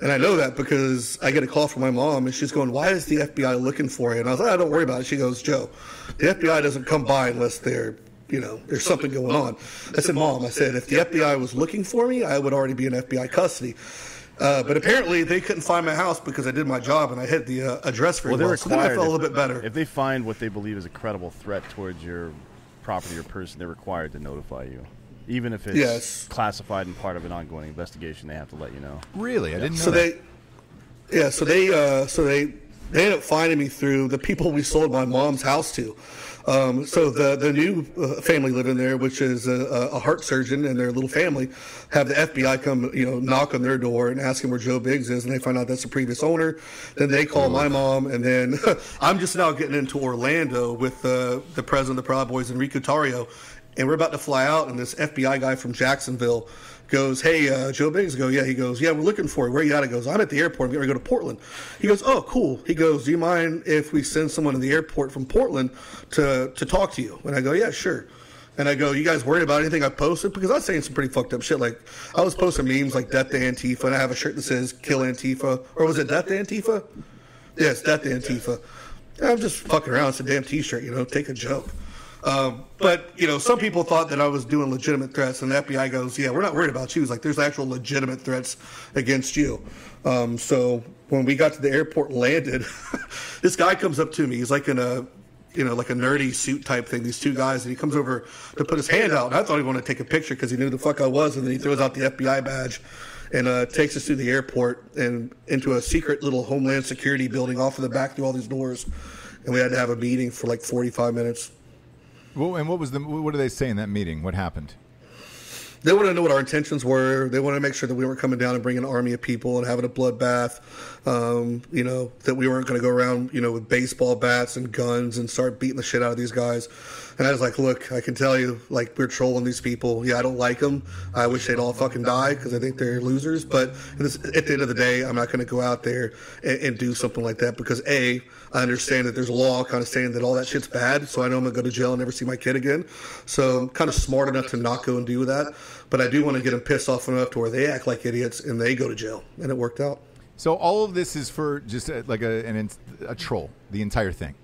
And I know that because I get a call from my mom and she's going, Why is the FBI looking for you? And I was like, "Ah, don't worry about it. She goes, Joe, the FBI doesn't come by unless they're you know, there's something going on. I said, Mom, I said, if the FBI was looking for me, I would already be in FBI custody. Uh, but apparently they couldn't find my house because I did my job and I hit the uh, address very Well, well. they're So then I required. felt a little bit better. If they find what they believe is a credible threat towards your property or person, they're required to notify you. Even if it's Yes. classified and part of an ongoing investigation, they have to let you know. really? I didn't know so that. they yeah so they uh, so they they ended up finding me through the people we sold my mom's house to um, so the the new uh, family living there which is a, a heart surgeon and their little family have the FBI come you know knock on their door and ask them where Joe Biggs is and they find out that's the previous owner. Then they call my mom and then I'm just now getting into Orlando with uh, the president of the Proud Boys Enrique Tarrio and we're about to fly out and this FBI guy from Jacksonville goes, "Hey, uh, Joe Biggs." Go, yeah. He goes, "Yeah, we're looking for you. Where you at?" I goes, "I'm at the airport. I'm to go to Portland." He goes, "Oh, cool." He goes, "Do you mind if we send someone to the airport from Portland to to talk to you?" And I go, "Yeah, sure." And I go, "You guys worried about anything I posted?" Because I was saying some pretty fucked up shit. Like I was posting memes like "Death to Antifa," and I have a shirt that says "Kill Antifa," or was it "Death to Antifa"? Yes, "Death to Antifa." I'm just fucking around. It's a damn T-shirt, you know. Take a joke. Um, but you know, some people thought that I was doing legitimate threats, and the FBI goes, "Yeah, we're not worried about you." It's like there's actual legitimate threats against you. Um, so when we got to the airport and landed, this guy comes up to me. He's like in a you know, like a nerdy suit type thing. These two guys, and he comes over to put his hand out, and I thought he wanted to take a picture because he knew the fuck I was, and then he throws out the FBI badge. And uh, takes us through the airport and into a secret little Homeland Security building off of the back through all these doors, and we had to have a meeting for like 45 minutes. Well, and what was the? What did they say in that meeting? What happened? They wanted to know what our intentions were. They wanted to make sure that we weren't coming down and bringing an army of people and having a bloodbath. Um, you know, that we weren't going to go around, you know, with baseball bats and guns and start beating the shit out of these guys. And I was like, look, I can tell you, like, we're trolling these people. Yeah, I don't like them. I wish they'd all fucking die because I think they're losers. But at the end of the day, I'm not going to go out there and, and do something like that because, A, I understand that there's a law kind of saying that all that shit's bad. So I know I'm going to go to jail and never see my kid again. So I'm kind of smart enough to not go and do that. But I do want to get them pissed off enough to where they act like idiots and they go to jail. And it worked out. So all of this is for just a, like a an, a troll. The entire thing.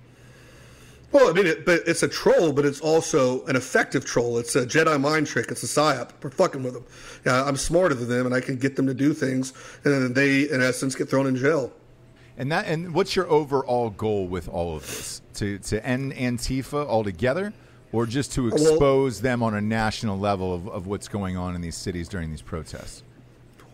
Well, I mean, it, but it's a troll, but it's also an effective troll. It's a Jedi mind trick. It's a psyop. We're fucking with them. Yeah, I'm smarter than them, and I can get them to do things, and then they, in essence, get thrown in jail. And that and what's your overall goal with all of this? To to end Antifa altogether, or just to Well- expose them on a national level of, of what's going on in these cities during these protests?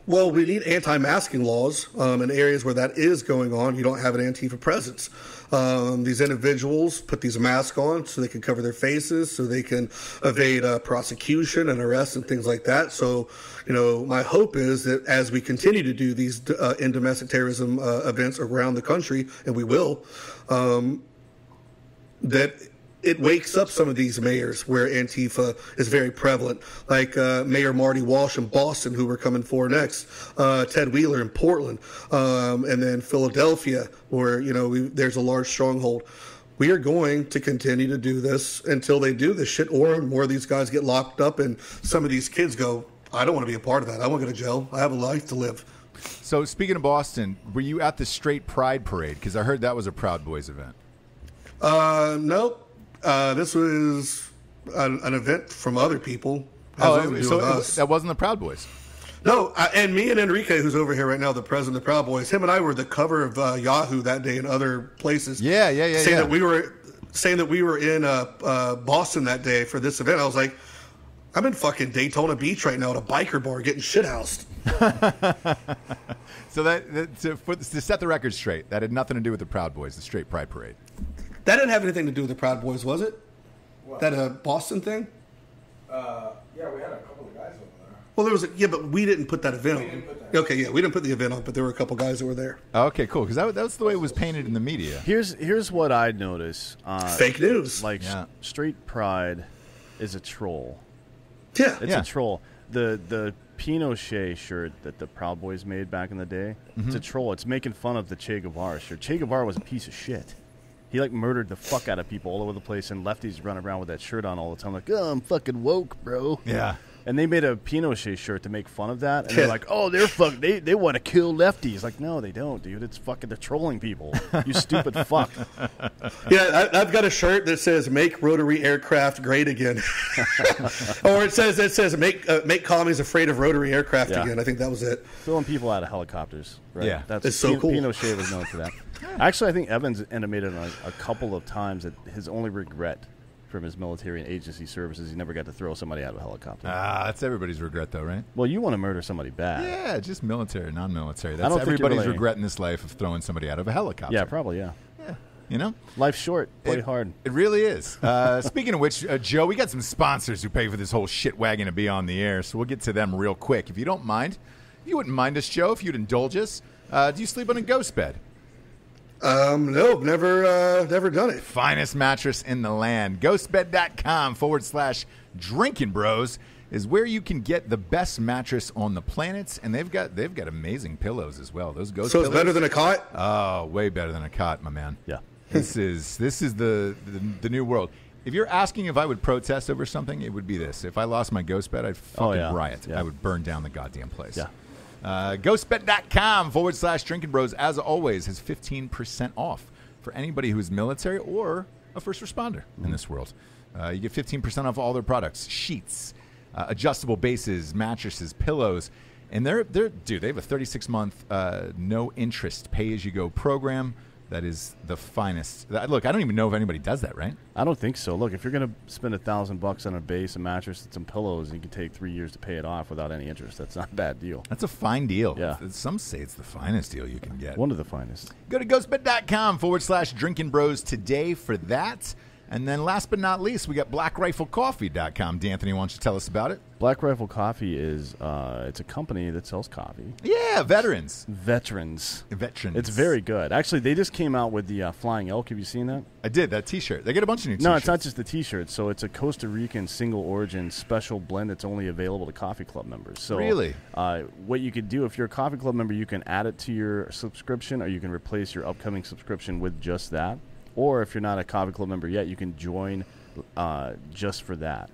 Well, we need anti-masking laws um, in areas where that is going on. You don't have an Antifa presence. Um, these individuals put these masks on so they can cover their faces, so they can evade uh, prosecution and arrest and things like that. So, you know, my hope is that as we continue to do these uh, in domestic terrorism uh, events around the country, and we will, um, that it wakes up some of these mayors where Antifa is very prevalent, like uh, Mayor Marty Walsh in Boston, who we're coming for next, uh, Ted Wheeler in Portland, um, and then Philadelphia, where you know we, there's a large stronghold. We are going to continue to do this until they do this shit, or more of these guys get locked up, and some of these kids go, "I don't want to be a part of that. I want to go to jail. I have a life to live." So speaking of Boston, were you at the Straight Pride Parade? Because I heard that was a Proud Boys event. Uh, nope. Uh, this was an, an event from other people. Nothing so it- that wasn't the Proud Boys. No, I, and me and Enrique, who's over here right now, the president of the Proud Boys, him and I were the cover of uh, Yahoo that day and other places. Yeah, yeah, yeah, Saying yeah. that we were saying that we were in uh, uh, Boston that day for this event. I was like, I'm in fucking Daytona Beach right now at a biker bar getting shit housed. So that, that to, for, to set the record straight, that had nothing to do with the Proud Boys, the Straight Pride Parade. That didn't have anything to do with the Proud Boys, was it? That a Boston thing? Uh, yeah, we had a couple of guys over there. Well, there was a, yeah, but we didn't put that event on. didn't put that. Okay, yeah, we didn't put the event on, but there were a couple guys that were there. Okay, cool. Because that, that's the way it was painted in the media. Here's here's what I notice. Uh, Fake news. Like Yeah. s- straight pride is a troll. Yeah. It's Yeah. a troll. The the Pinochet shirt that the Proud Boys made back in the day, it's Mm-hmm. a troll. It's making fun of the Che Guevara shirt. Che Guevara was a piece of shit. He like murdered the fuck out of people all over the place, and lefties run around with that shirt on all the time, like, "Oh, I'm fucking woke, bro." Yeah. And they made a Pinochet shirt to make fun of that, and they're like, "Oh, they're fuck. They they want to kill lefties." Like, no, they don't, dude. It's fucking they're trolling people. You stupid fuck. Yeah, I, I've got a shirt that says "Make rotary aircraft great again," or it says it says "Make uh, make commies afraid of rotary aircraft Yeah. again." I think that was it. throwing people out of helicopters. Right? Yeah. that's It's so Pin- cool. Pinochet was known for that. Actually, I think Evans intimated on a, a couple of times that his only regret from his military and agency services, is he never got to throw somebody out of a helicopter. Ah, that's everybody's regret, though, right? well, you want to murder somebody bad. Yeah, just military, non-military. That's don't think it everybody's really- regret in this life of throwing somebody out of a helicopter. Yeah, probably. Yeah, Yeah, you know. life's short. Play It- hard. It really is. Uh, speaking of which, uh, Joe, we got some sponsors who pay for this whole shit wagon to be on the air, so we'll get to them real quick. If you don't mind, if you wouldn't mind us, Joe, if you'd indulge us. Uh, do you sleep on a ghost bed? Um, no, never, uh, never done it. Finest mattress in the land. Ghostbed.com forward slash drinking bros is where you can get the best mattress on the planet, and they've got they've got amazing pillows as well. Those ghost So it's pillows, better than a cot. Oh, way better than a cot, my man. Yeah. this is this is the, the the new world. If you're asking if I would protest over something, it would be this. If I lost my ghost bed, I'd fucking Oh, yeah. riot. Yeah. I would burn down the goddamn place. Yeah. Uh, ghostbed.com forward slash drinking bros, as always, has 15% off for anybody who's military or a first responder in this world. Uh, you get 15% off all their products sheets, uh, adjustable bases, mattresses, pillows. And they're, they're, dude, they have a 36 month uh, no interest pay as you go program. That is the finest. Look, I don't even know if anybody does that, right? I don't think so. Look, if you're going to spend a thousand bucks on a base, a mattress, and some pillows, and you can take three years to pay it off without any interest, that's not a bad deal. That's a fine deal. Yeah. Some say it's the finest deal you can get. One of the finest. Go to ghostbed.com forward slash drinking bros today for that. And then last but not least, we got blackriflecoffee.com. D'Anthony, why don't you to tell us about it? Black Rifle Coffee is uh, it's a company that sells coffee. Yeah, veterans. Veterans. Veterans. It's very good. Actually, they just came out with the uh, Flying Elk. Have you seen that? I did, that t shirt. They get a bunch of new t shirts. No, it's not just the T-shirt. So it's a Costa Rican single origin special blend that's only available to coffee club members. So Really? uh, what you could do if you're a coffee club member, you can add it to your subscription, or you can replace your upcoming subscription with just that. Or if you're not a coffee club member yet, you can join uh, just for that.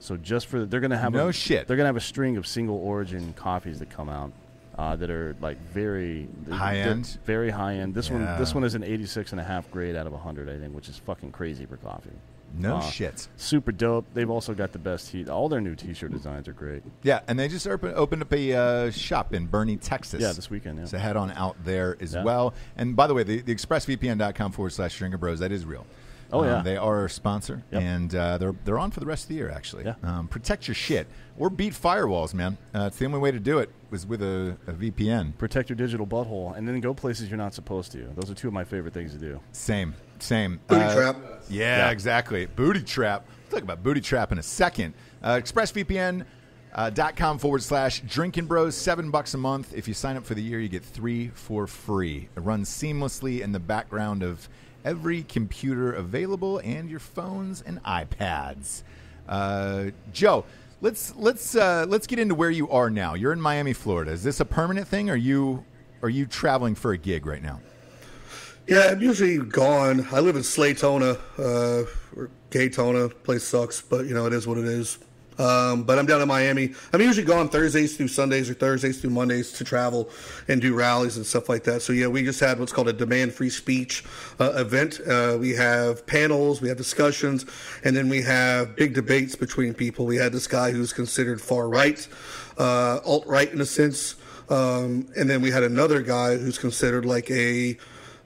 So just for they're gonna have No a, shit. They're gonna have a string of single origin coffees that come out. Uh, that are like very High end? very high end. This one, this one is an 86 and a half grade out of 100, I think, which is fucking crazy for coffee. No Uh, shit. Super dope. They've also got the best heat. All their new T-shirt designs are great. Yeah, and they just open, opened up a uh, shop in Boerne, Texas. Yeah, this weekend, yeah. So head on out there as Yeah. well. And by the way, the, the expressvpn.com forward slash drinker bros, that is real. Oh, Um, yeah. they are our sponsor, Yep. and uh, they're they're on for the rest of the year. Actually, Yeah. um, protect your shit or beat firewalls, man. Uh, it's the only way to do it was with a, a VPN. Protect your digital butthole, and then go places you're not supposed to. Those are two of my favorite things to do. Same, same. Booty Uh, trap. Yeah, Yeah. exactly. Booty trap. We'll talk about booty trap in a second. Uh, ExpressVPN. Uh, dot com forward slash drinking bros seven bucks a month if you sign up for the year you get three for free it runs seamlessly in the background of every computer available and your phones and ipads uh, joe let's let's uh, let's get into where you are now you're in miami florida is this a permanent thing or are you are you traveling for a gig right now Yeah, I'm usually gone. I live in Slaytona, uh, or Gaytona. Place sucks, but you know it is what it is. Um, but I'm down in Miami. I'm usually gone Thursdays through Sundays or Thursdays through Mondays to travel and do rallies and stuff like that. So yeah, we just had what's called a demand free speech uh, event. Uh, we have panels, we have discussions, and then we have big debates between people. We had this guy who's considered far right, uh, alt right in a sense, um, and then we had another guy who's considered like a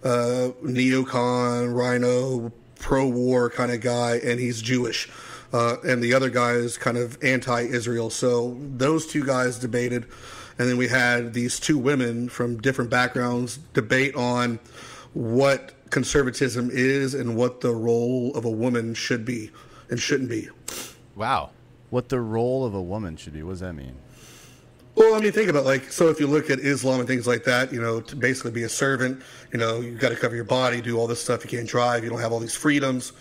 uh, neocon, rhino, pro war kind of guy, and he's Jewish. Uh, and the other guy is kind of anti Israel. So those two guys debated. And then we had these two women from different backgrounds debate on what conservatism is and what the role of a woman should be and shouldn't be. wow What the role of a woman should be. What does that mean? Well, I mean, think about like so. If you look at Islam and things like that, you know, to basically be a servant, you know, you got to cover your body, do all this stuff. You can't drive. You don't have all these freedoms.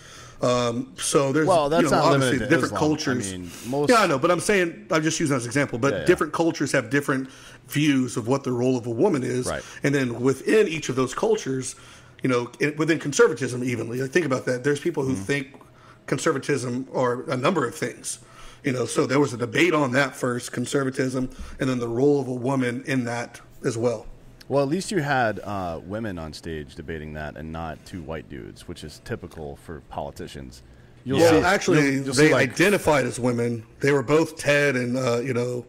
Um, so there's Well, that's you know, not obviously different Islam. I cultures. mean, most- yeah, I know, but I'm saying I'm just using that as an example. But Yeah, yeah. different cultures have different views of what the role of a woman is, Right. and then within each of those cultures, you know, within conservatism, evenly. Like, think about that. There's people Mm-hmm. who think conservatism are a number of things. You know, so there was a debate on that first, conservatism, and then the role of a woman in that as well. Well, at least you had uh, women on stage debating that, and not two white dudes, which is typical for politicians. You'll Well, see- actually, you'll- you'll they like, identified as women. They were both Ted and uh, you know,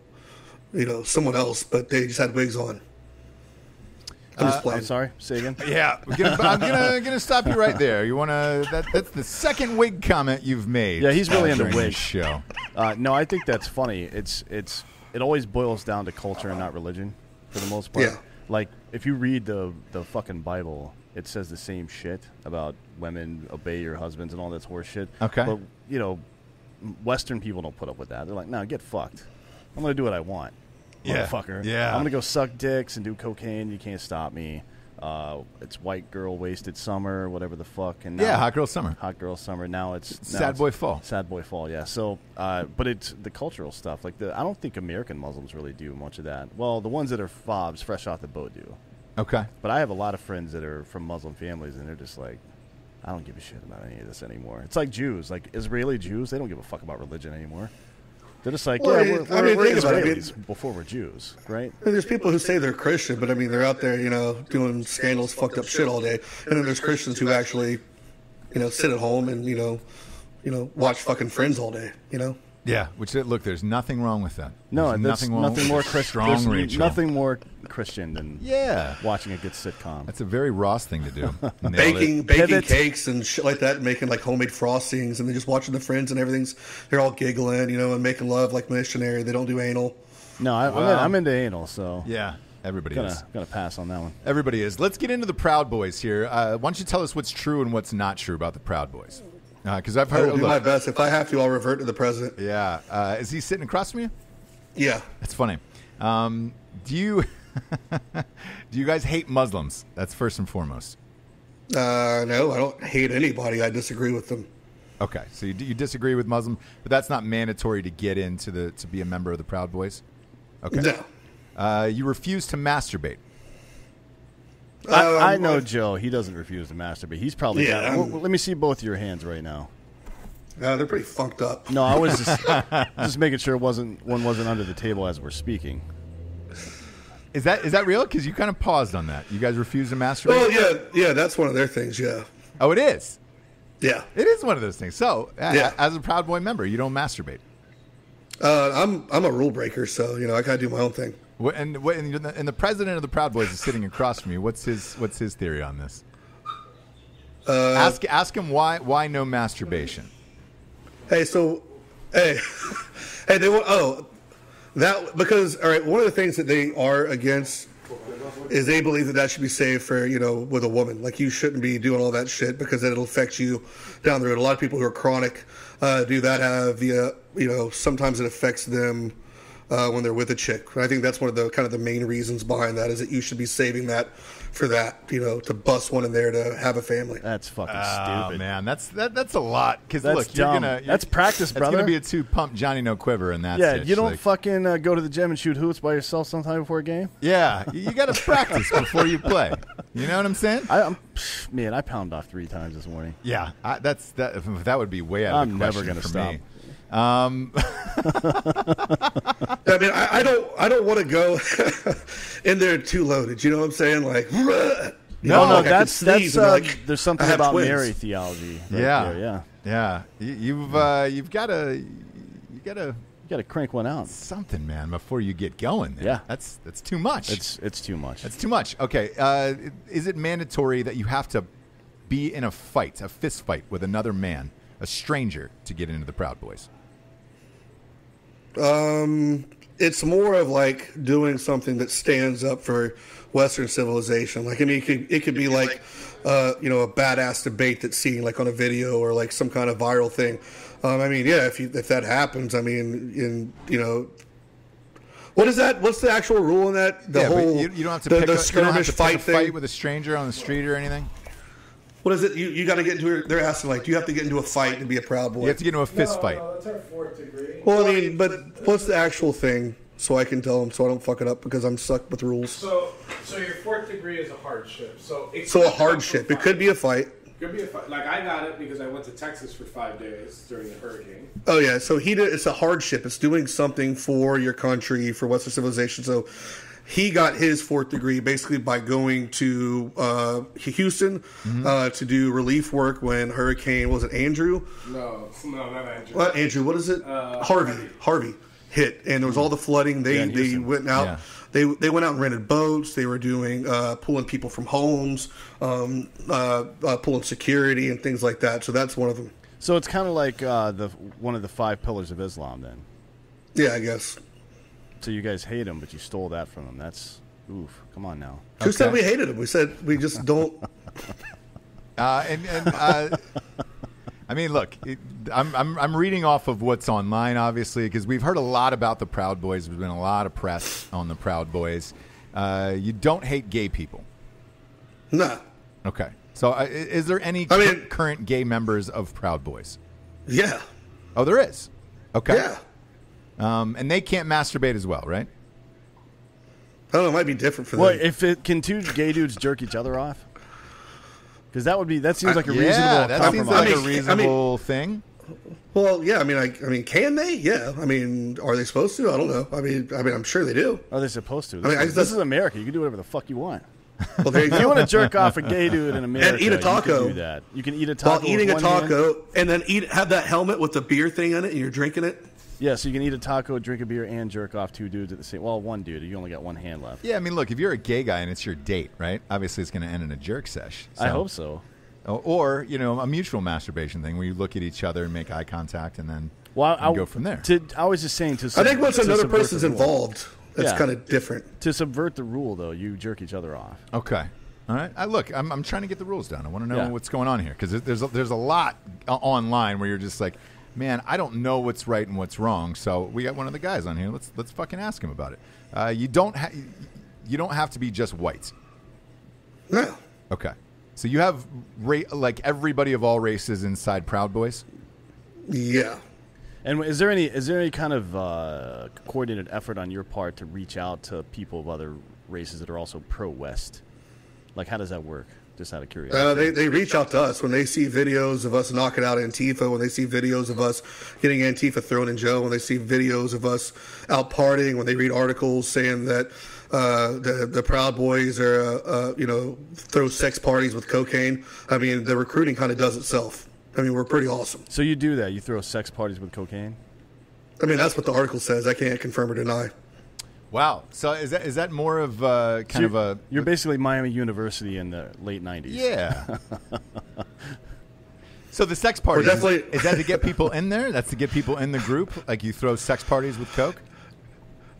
you know, someone else, but they just had wigs on. I'm just playing. I'm sorry. Say again. Yeah, we're gonna, I'm gonna gonna stop you right there. You wanna? That, that's the second wig comment you've made. Yeah, he's really uh, into this wigs. Show. Uh, no, I think that's funny. It's it's it always boils down to culture and not religion, for the most part. Yeah. Like if you read the the fucking Bible, it says the same shit about women obey your husbands and all that horse shit. Okay. But you know, Western people don't put up with that. They're like, no, get fucked. I'm gonna do what I want, Yeah. motherfucker. Yeah. I'm gonna go suck dicks and do cocaine. You can't stop me. Uh, it's white girl wasted summer, whatever the fuck. And now- Yeah, hot girl summer. Hot girl summer. Now it's now Sad it's- boy fall. Sad boy fall. Yeah. So, uh, but it's the cultural stuff. Like the, I don't think American Muslims really do much of that. Well, the ones that are fobs, fresh off the boat, do. Okay. But I have a lot of friends that are from Muslim families, and they're just like, I don't give a shit about any of this anymore. It's like Jews, like Israeli Jews. They don't give a fuck about religion anymore. They're just like, Well, yeah, I we're, mean, we're, we're about it. I mean- before we're Jews, right? And there's people who say they're Christian, but I mean they're out there, you know, doing scandals, fucked up shit all day. And then there's Christians who actually, you know, sit at home and you know, you know, watch fucking Friends all day. You know. Yeah. Which uh, look, there's nothing wrong with that. No, There's that's nothing nothing, more Christian. Strong there's Rachel. Nothing more Christian than Yeah. watching a good sitcom. That's a very Ross thing to do. Baking it. baking Pivot. cakes and shit like that, and making like homemade frostings, and then just watching the friends and everything's. They're all giggling, you know, and making love like missionary. They don't do anal. No, I, I'm, Well- in, I'm into anal, so Yeah. Everybody is. gonna gonna pass on that one. Everybody is. Let's get into the Proud Boys here. Uh, why don't you tell us what's true and what's not true about the Proud Boys? Because I've I heard. will do my best. If I have to, I'll revert to the president. yeah. Uh, is he sitting across from you? Yeah. That's funny. Um, do you do you guys hate Muslims? That's first and foremost. Uh, no, I don't hate anybody. I disagree with them. Okay, so you, you disagree with Muslim, but that's not mandatory to get into the to be a member of the Proud Boys. Okay. No. Uh, you refuse to masturbate. I, I Um, know Joe. He doesn't refuse to masturbate. He's probably Yeah, got. Well, let me see both your hands right now. Uh, they're pretty funked up. No, I was just just making sure it wasn't one wasn't under the table as we're speaking. Is that is that real? Because you kind of paused on that. You guys refuse to masturbate. Well, yeah, yeah, that's one of their things. Yeah, Oh, it is. yeah. It is one of those things. So, Yeah. as a Proud Boy member, you don't masturbate. Uh, I'm I'm a rule breaker, so you know I gotta do my own thing. And, and, the, and the president of the Proud Boys is sitting across from you. What's his What's his theory on this? Uh, ask Ask him why why no masturbation. Hey, so, hey, hey, they want. Oh, that because all right. One of the things that they are against is they believe that that should be saved for you know with a woman. Like you shouldn't be doing all that shit because it'll affect you down the road. A lot of people who are chronic uh, do that. Have the uh, you know sometimes it affects them. Uh, when they're with a chick, I think that's one of the kind of the main reasons behind that is that you should be saving that for that, you know, to bust one in there to have a family. That's fucking Oh stupid. man, that's that, that's a lot. Because That's look, you're gonna you're- That's practice, That's brother. gonna be a two pump Johnny No Quiver, and that. Yeah, it. you don't Like, fucking uh, go to the gym and shoot hoops by yourself sometime before a game. Yeah, you, you got to practice before you play. You know what I'm saying? I, I'm, man, I pound off three times this morning. Yeah, I, that's that. That would be way out of I'm the never gonna for stop. me. Um, I mean, I, I don't, I don't want to go in there too loaded. You know what I'm saying? Like, you No, know, no, like that's that's uh, like, there's something about twins. Mary theology. right yeah, there, yeah. yeah. You, you've uh, you've got to you got to You got to crank one out. something, man, before you get going. There. Yeah. that's that's too much. It's it's too much. That's too much. Okay. Uh, is it mandatory that you have to be in a fight, a fist fight with another man, a stranger, to get into the Proud Boys? Um, it's more of like doing something that stands up for Western civilization. Like, I mean, it could, it could be like, uh, you know, a badass debate that's seen like on a video or like some kind of viral thing. Um, I mean, yeah, if you, if that happens, I mean, in you know. What is that? What's the actual rule in that? The yeah, whole you, you don't have to the, pick, the a, you don't have skirmish to fight fight with a stranger on the street or anything. What is it? You, you got to get into. They're asking like, do you have to get into a fight to be a proud boy? You have to get into a fist no, fight. No, that's our fourth degree. well, I mean, but what's the actual thing? So I can tell them, so I don't fuck it up because I'm stuck with rules. So, so your fourth degree is a hardship. So, it So a hardship. It could be a fight. Could be a fight. Like I got it because I went to Texas for five days during the hurricane. Oh yeah, so he did. It's a hardship. It's doing something for your country, for Western civilization. So he got his fourth degree basically by going to uh, Houston uh, to do relief work when Hurricane was it Andrew? No, no, not Andrew. What Andrew? What is it? Uh, Harvey. Harvey hit, and there was all the flooding. They Yeah, they went out. Yeah. They they went out and rented boats. They were doing uh, pulling people from homes, um, uh, uh, pulling security and things like that. So that's one of them. So it's kind of like uh, the one of the five pillars of Islam. Then, Yeah, I guess. So you guys hate him, but you stole that from him. That's oof. Come on now. Who said we hated him? We said we just don't. Uh, and and uh, I mean, look, it, I'm, I'm I'm reading off of what's online, obviously, because we've heard a lot about the Proud Boys. There's been a lot of press on the Proud Boys. Uh, you don't hate gay people, nah. okay? So, uh, is there any I mean- cur- current gay members of Proud Boys? Yeah. Oh, there is. Okay. Yeah. Um, and they can't masturbate as well, right? I don't know. It might be different for Well, them. if it can two gay dudes jerk each other off, because that would be that seems like a yeah, reasonable that seems compromise. like I a mean- I mean- reasonable thing. well, yeah. I mean, I, I mean, can they? Yeah. I mean, are they supposed to? I don't know. I mean, I mean, I'm sure they do. Are they supposed to? This, mean, I is, this is America. You can do whatever the fuck you want. Well, there you If you want to jerk off a gay dude in America, and eat a You taco. can do that. You can eat a taco While eating a with one hand. taco and then eat have that helmet with the beer thing in it, and you're drinking it. Yeah, so you can eat a taco, drink a beer, and jerk off two dudes at the same. Well, one dude. You only got one hand left. Yeah, I mean, look, if you're a gay guy and it's your date, right? Obviously, it's going to end in a jerk sesh. I hope so. Or, or, you know, a mutual masturbation thing where you look at each other and make eye contact and then Well, you I, go from there. To, I was just saying to. I think once another person's involved, that's Yeah. kind of different. To subvert the rule, though, you jerk each other off. Okay. All right. I, look, I'm, I'm trying to get the rules down. I want to know Yeah. what's going on here because there's a, there's a lot uh, online where you're just like, man, I don't know what's right and what's wrong. So we got one of the guys on here. Let's let's fucking ask him about it. Uh, you don't ha- you don't have to be just white. No. Okay. So you have ra- like everybody of all races inside Proud Boys. Yeah. And is there any is there any kind of uh, coordinated effort on your part to reach out to people of other races that are also pro West? Like, how does that work? Just out of curiosity. Uh, they, they reach out to us when they see videos of us knocking out Antifa, when they see videos of us getting Antifa thrown in jail, when they see videos of us out partying, when they read articles saying that uh, the the Proud Boys are uh, uh, you know throw sex parties with cocaine. I mean, the recruiting kind of does itself. I mean, we're pretty awesome. so you do that? You throw sex parties with cocaine? I mean, that's what the article says. I can't confirm or deny. Wow. So is that is that more of uh, kind So of a You're basically Miami University in the late '90s. yeah. so the sex party We're is that to get people in there? That's to get people in the group. Like you throw sex parties with coke.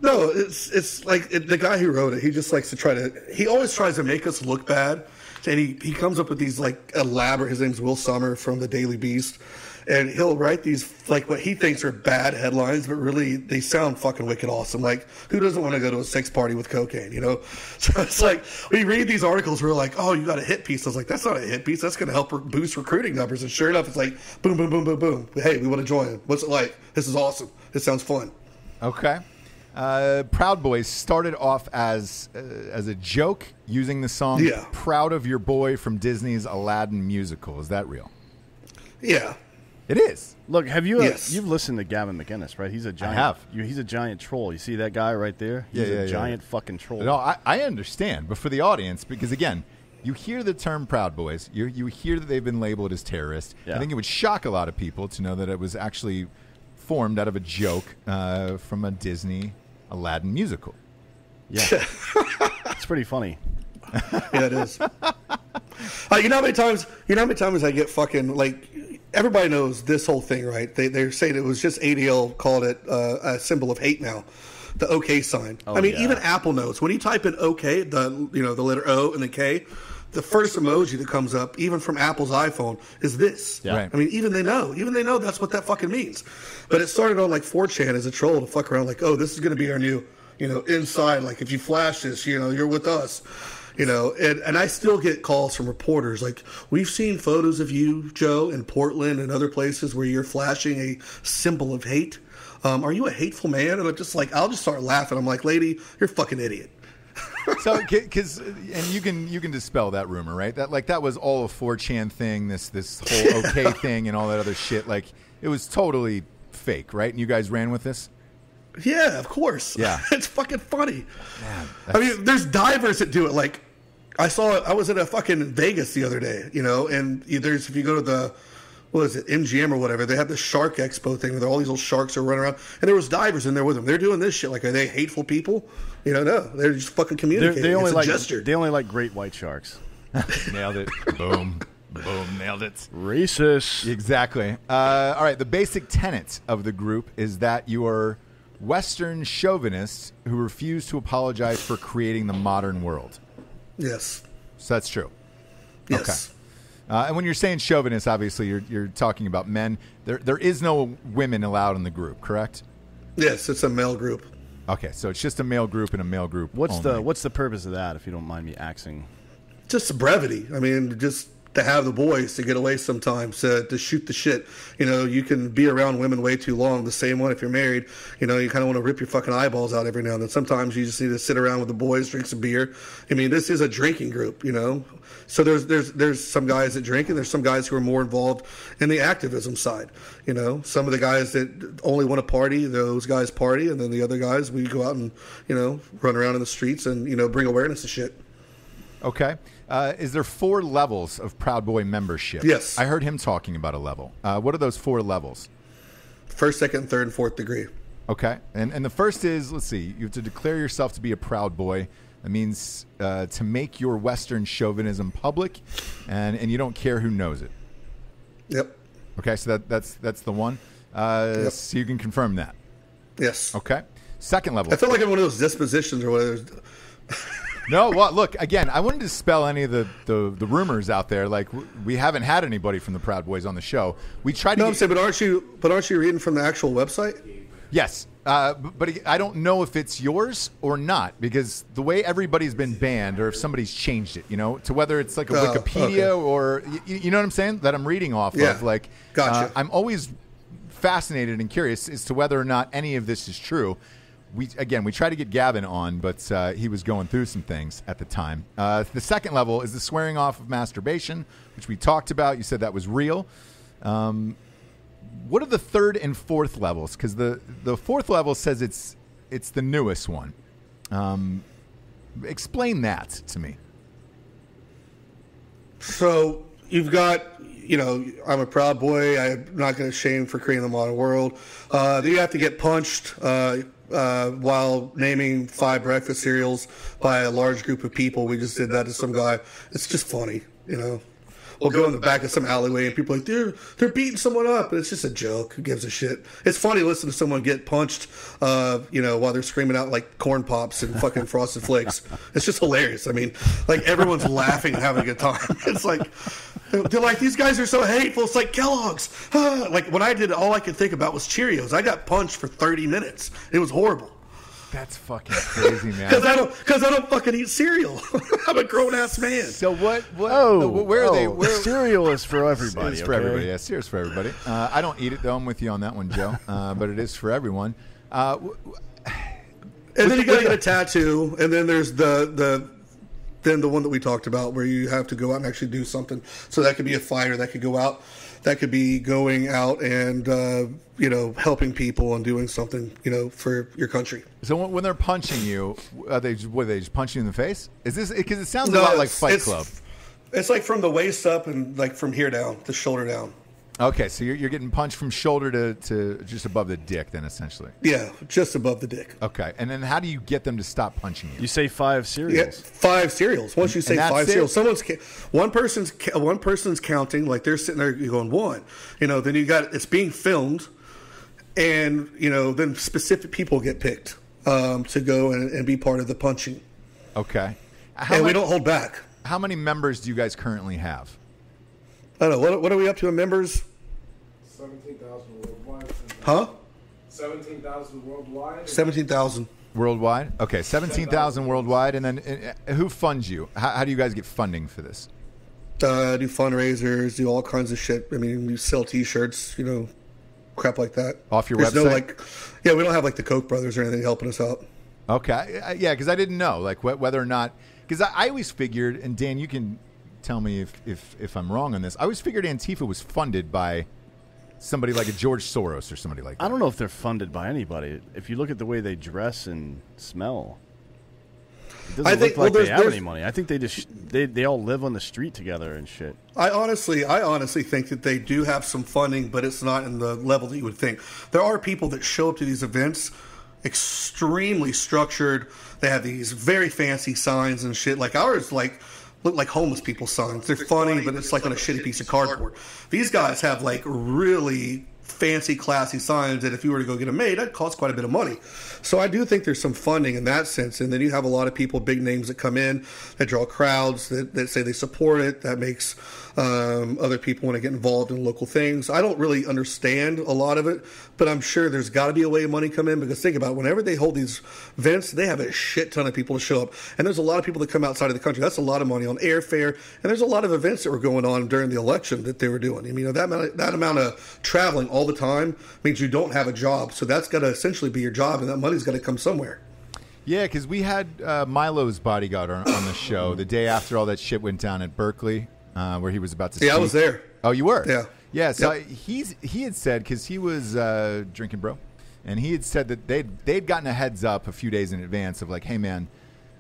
No, it's it's like it, the guy who wrote it. He just likes to try to. He always tries to make us look bad, and he he comes up with these like elaborate. His name's Will Sommer from the Daily Beast, and he'll write these like what he thinks are bad headlines, but really they sound fucking wicked awesome. Like who doesn't want to go to a sex party with cocaine? You know, so it's like we read these articles. We're like, oh, you got a hit piece. I was like, that's not a hit piece. That's going to help boost recruiting numbers. And sure enough, it's like boom, boom, boom, boom, boom. Hey, we want to join. What's it like? This is awesome. This sounds fun. Okay. Uh, Proud Boys started off as uh, as a joke using the song Yeah. "Proud of Your Boy" from Disney's Aladdin musical. Is that real? Yeah. It is. Look, have you Yes. you've listened to Gavin McInnes, right? He's a giant. I have. You, he's a giant troll. You see that guy right there? He's Yeah, yeah, a yeah. giant fucking troll. No, I, I understand, but for the audience, because again, you hear the term Proud Boys, you you hear that they've been labeled as terrorists. I think it would shock a lot of people to know that it was actually formed out of a joke uh, from a Disney Aladdin musical. Yeah, it's pretty funny. Yeah, it is. uh, you know how many times? You know how many times I get fucking like. Everybody knows this whole thing, right? They they're saying it was just ADL called it uh, a symbol of hate now, the OK sign. Oh, I mean, yeah. even Apple knows when you type in OK, the you know the letter O and the K, the first emoji that comes up, even from Apple's iPhone, is this. Yeah. Right. I mean, even they know, even they know that's what that fucking means. But it started on like 4chan as a troll to fuck around, like, oh, this is going to be our new, you know, inside. Like, if you flash this, you know, you're with us. You know, and, and I still get calls from reporters like, we've seen photos of you, Joe, in Portland and other places where you're flashing a symbol of hate. Um, are you a hateful man? And I'm just like, I'll just start laughing. I'm like, lady, you're a fucking idiot. So, because and you can you can dispel that rumor, right? That like that was all a 4chan thing, this this whole okay thing, and all that other shit. Like it was totally fake, right? And you guys ran with this. Yeah, of course. Yeah. it's fucking funny. Man, I mean, there's divers that do it. Like, I saw, I was at a fucking Vegas the other day, you know, and there's, if you go to the, what is it, MGM or whatever, they have the Shark Expo thing where all these little sharks are running around, and there was divers in there with them. They're doing this shit. Like, are they hateful people? You know, no, they're just fucking They're, communicating. they only it's a like gesture. they only like great white sharks. nailed it. Boom, boom, nailed it. Racist. Exactly. Uh, all right. The basic tenet of the group is that you are Western chauvinists who refuse to apologize for creating the modern world. yes, So that's true. yes. Uh, and when you're saying chauvinist, obviously you're, you're talking about men. There, there is no women allowed in the group, correct? Yes, it's a male group. Okay, so it's just a male group and a male group. What's only. the what's the purpose of that? If you don't mind me asking. just brevity. I mean, just to have the boys to get away sometimes to, to shoot the shit. You know, you can be around women way too long. The same one if you're married. You know, you kind of want to rip your fucking eyeballs out every now and then. Sometimes you just need to sit around with the boys, drink some beer. I mean, this is a drinking group. You know, so there's there's there's some guys that drink and there's some guys who are more involved in the activism side. You know, some of the guys that only want to party, those guys party, and then the other guys we go out and you know run around in the streets and you know bring awareness to shit. Okay. Uh, is there four levels of Proud Boy membership? Yes. I heard him talking about a level. Uh, what are those four levels? First, second, third, and fourth degree. Okay. And, and the first is let's see, you have to declare yourself to be a Proud Boy. That means uh, to make your Western chauvinism public, and, and you don't care who knows it. Yep. Okay, so that, that's that's the one. Uh, Yep. So you can confirm that. Yes. Okay. Second level. I feel like I'm one of those dispositions or whatever. No, well, look again. I wouldn't dispel any of the, the, the rumors out there. Like w- we haven't had anybody from the Proud Boys on the show. We tried to. No, I'm get- saying, but aren't you? But aren't you reading from the actual website? yes, uh, b- but I don't know if it's yours or not because the way everybody's been banned, or if somebody's changed it, you know, to whether it's like a Oh, Wikipedia okay. or y- y- you know what I'm saying that I'm reading off Yeah. of. Like, Gotcha. uh, I'm always fascinated and curious as to whether or not any of this is true. We again, we tried to get Gavin on, but uh, he was going through some things at the time. Uh, the second level is the swearing off of masturbation, which we talked about. You said that was real. Um, what are the third and fourth levels? Because the the fourth level says it's it's the newest one. Um, explain that to me. So you've got, you know, I'm a proud boy. I'm not going to shame for creating the modern world. Uh, you have to get punched uh, uh, while naming five breakfast cereals by a large group of people. We just did that to some guy. It's just funny, you know. We'll go in the back of some alleyway and people like they're they're beating someone up and it's just a joke. Who gives a shit? It's funny listening to someone get punched, uh, you know, while they're screaming out like corn pops and fucking frosted flakes. It's just hilarious. I mean, like everyone's laughing and having a good time. It's like they're like these guys are so hateful. It's like Kellogg's. Like when I did, all I could think about was Cheerios. I got punched for thirty minutes. It was horrible That's fucking crazy, man. because. I don't because I don't fucking eat cereal. I'm a grown ass man. So what? what Oh, where are they? oh, Where, cereal is for everybody. It's for everybody. Yeah, cereal's for everybody. Uh, I don't eat it though. I'm with you on that one, Joe. Uh, but it is for everyone. Uh, w- And then you gotta get a tattoo, and then there's the the then the one that we talked about where you have to go out and actually do something. So that could be a fighter that could go out, that could be going out and uh, you know helping people and doing something you know for your country. so when, when they're punching you, are they just, what, are they just punch you in the face? Is this because it sounds a lot like Fight Club? It's like from the waist up and like from here down, the shoulder down. Okay, so you're, you're getting punched from shoulder to, to just above the dick, then essentially. Yeah, just above the dick. Okay, and then how do you get them to stop punching you? You say five Yeah, five cereals. Once you say five it? cereals, someone's one person's one person's counting. Like they're sitting there going one. You know, then you got it's being filmed, and you know then specific people get picked um, to go and, and be part of the punching, Okay, how, and we don't hold back. how many members do you guys currently have? I don't know what, what are we up to in members? 17,000 worldwide. Huh? 17,000 worldwide. Seventeen thousand. Worldwide? Okay, 17,000 worldwide. And then uh, who funds you? How, how do you guys get funding for this? Uh, do fundraisers, do all kinds of shit. I mean, we sell T-shirts, you know, crap like that. Off your There's no like, yeah, we don't have like the Koch brothers or anything helping us out. Okay, yeah, because I didn't know like whether or not because I, I always figured, and Dan, you can tell me if, if if I'm wrong on this. I always figured Antifa was funded by somebody like a George Soros or somebody like that. I don't know if they're funded by anybody. If you look at the way they dress and smell, it doesn't I think- look like well, they have any money. I think they just they they all live on the street together and shit. I honestly, I honestly think that they do have some funding, but it's not in the level that you would think. There are people that show up to these events extremely structured. They have these very fancy signs and shit. Like ours, like look like homeless people signs. They're funny, but it's like on a shitty piece of cardboard. These guys have like really fancy, classy signs that if you were to go get them made, that costs quite a bit of money. So I do think there's some funding in that sense. And then you have a lot of people, big names that come in that draw crowds that, that say they support it. That makes um, other people want to get involved in local things. I don't really understand a lot of it, but I'm sure there's got to be a way of money come in because think about it, whenever they hold these events, they have a shit ton of people to show up, and there's a lot of people that come outside of the country. That's a lot of money on airfare, and there's a lot of events that were going on during the election that they were doing. I mean, you know, that amount, that amount of traveling all the time means you don't have a job, so that's got to essentially be your job, and that money's got to come somewhere. Yeah, because we had uh, Milo's bodyguard on, on the show the day after all that shit went down at Berkeley, uh, where he was about to. Yeah, I was there. Oh, you were. Yeah. Yeah. So Yep. he's he had said because he was uh, drinking, bro, and he had said that they'd they'd gotten a heads up a few days in advance of like, hey man,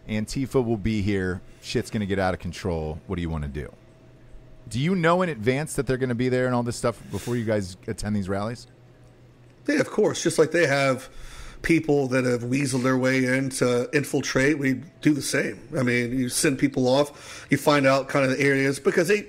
Antifa will be here. Shit's gonna get out of control. What do you want to do? Do you know in advance that they're going to be there and all this stuff before you guys attend these rallies? Yeah, of course. Just like they have people that have weaseled their way in to infiltrate, we do the same. I mean, you send people off, you find out kind of the areas because they.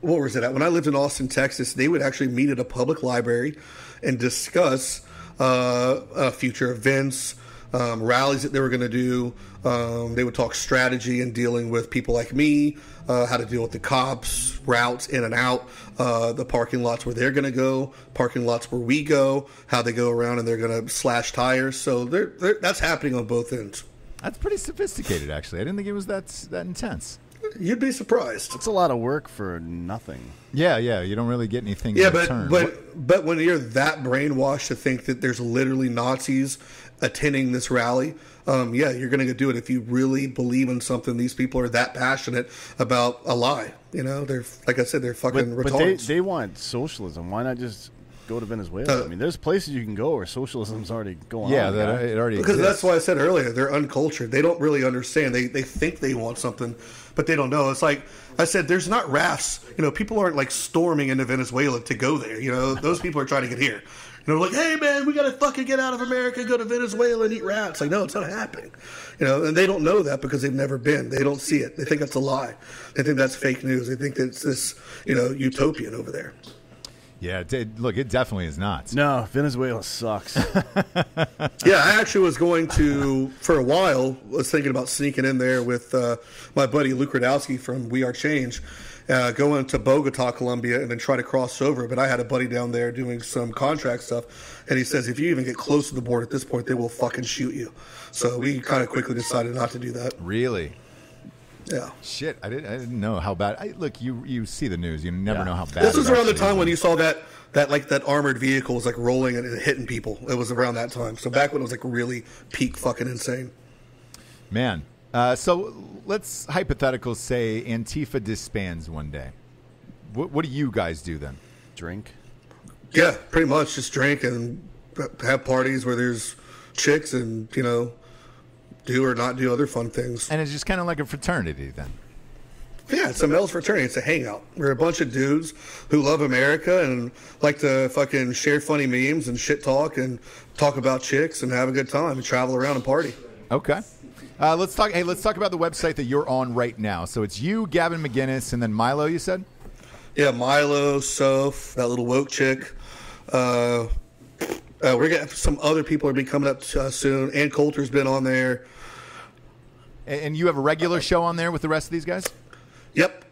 What was it at? When I lived in Austin, Texas, they would actually meet at a public library and discuss uh, uh, future events, um, rallies that they were going to do. Um, they would talk strategy and dealing with people like me, uh, how to deal with the cops, routes in and out, uh, the parking lots where they're going to go, parking lots where we go, how they go around and they're going to slash tires. So they're, they're, that's happening on both ends. That's pretty sophisticated, actually. I didn't think it was that that intense. You'd be surprised. It's a lot of work for nothing. Yeah, yeah. You don't really get anything. Yeah, in but return. but but when you're that brainwashed to think that there's literally Nazis attending this rally, um, yeah, you're going to do it if you really believe in something. These people are that passionate about a lie. You know, they're like I said, they're fucking But, but they, they want socialism. Why not just go to Venezuela? Uh, I mean, there's places you can go where socialism's already going yeah, on. that guy. it already because exists. that's why I said earlier, they're uncultured. They don't really understand. They they think they want something, but they don't know. It's like I said, there's not rafts. You know, people aren't like storming into Venezuela to go there. You know, those people are trying to get here. You know, like, hey man, we gotta fucking get out of America, go to Venezuela and eat rats. Like, no, it's not happening. You know, and they don't know that because they've never been. They don't see it. They think that's a lie. They think that's fake news. They think that it's this, you know, utopian over there. Yeah, it, it- look, it definitely is not. No, Venezuela sucks. Yeah, I actually was going to for a while. Was thinking about sneaking in there with uh, my buddy Luke Rudkowski from We Are Change, uh, going to Bogota, Colombia, and then try to cross over. But I had a buddy down there doing some contract stuff, and he says if you even get close to the border at this point, they will fucking shoot you. So we kind of quickly decided not to do that. Really? Yeah. Shit, I didn't. I didn't know how bad. I, look, you you see the news. You never Yeah. know how bad. This was around the time is. when you saw that that like that armored vehicle was like rolling and hitting people. It was around that time. So back when it was like really peak fucking insane. Man, uh, so let's hypothetical say Antifa disbands one day. What, what do you guys do then? Drink. Yeah, pretty much just drink and have parties where there's chicks and you know do or not do other fun things. And it's just kind of like a fraternity then. Yeah, it's a male's fraternity. It's a hangout. We're a bunch of dudes who love America and like to fucking share funny memes and shit talk and talk about chicks and have a good time and travel around and party. Okay. Uh, let's talk. Hey, let's talk about the website that you're on right now. So it's you, Gavin McInnes, and then Milo. You said. Yeah, Milo, Soph, that little woke chick. Uh, uh, we're gonna have some other people are be coming up uh, soon. Ann Coulter's been on there. And and you have a regular show on there with the rest of these guys. Yep.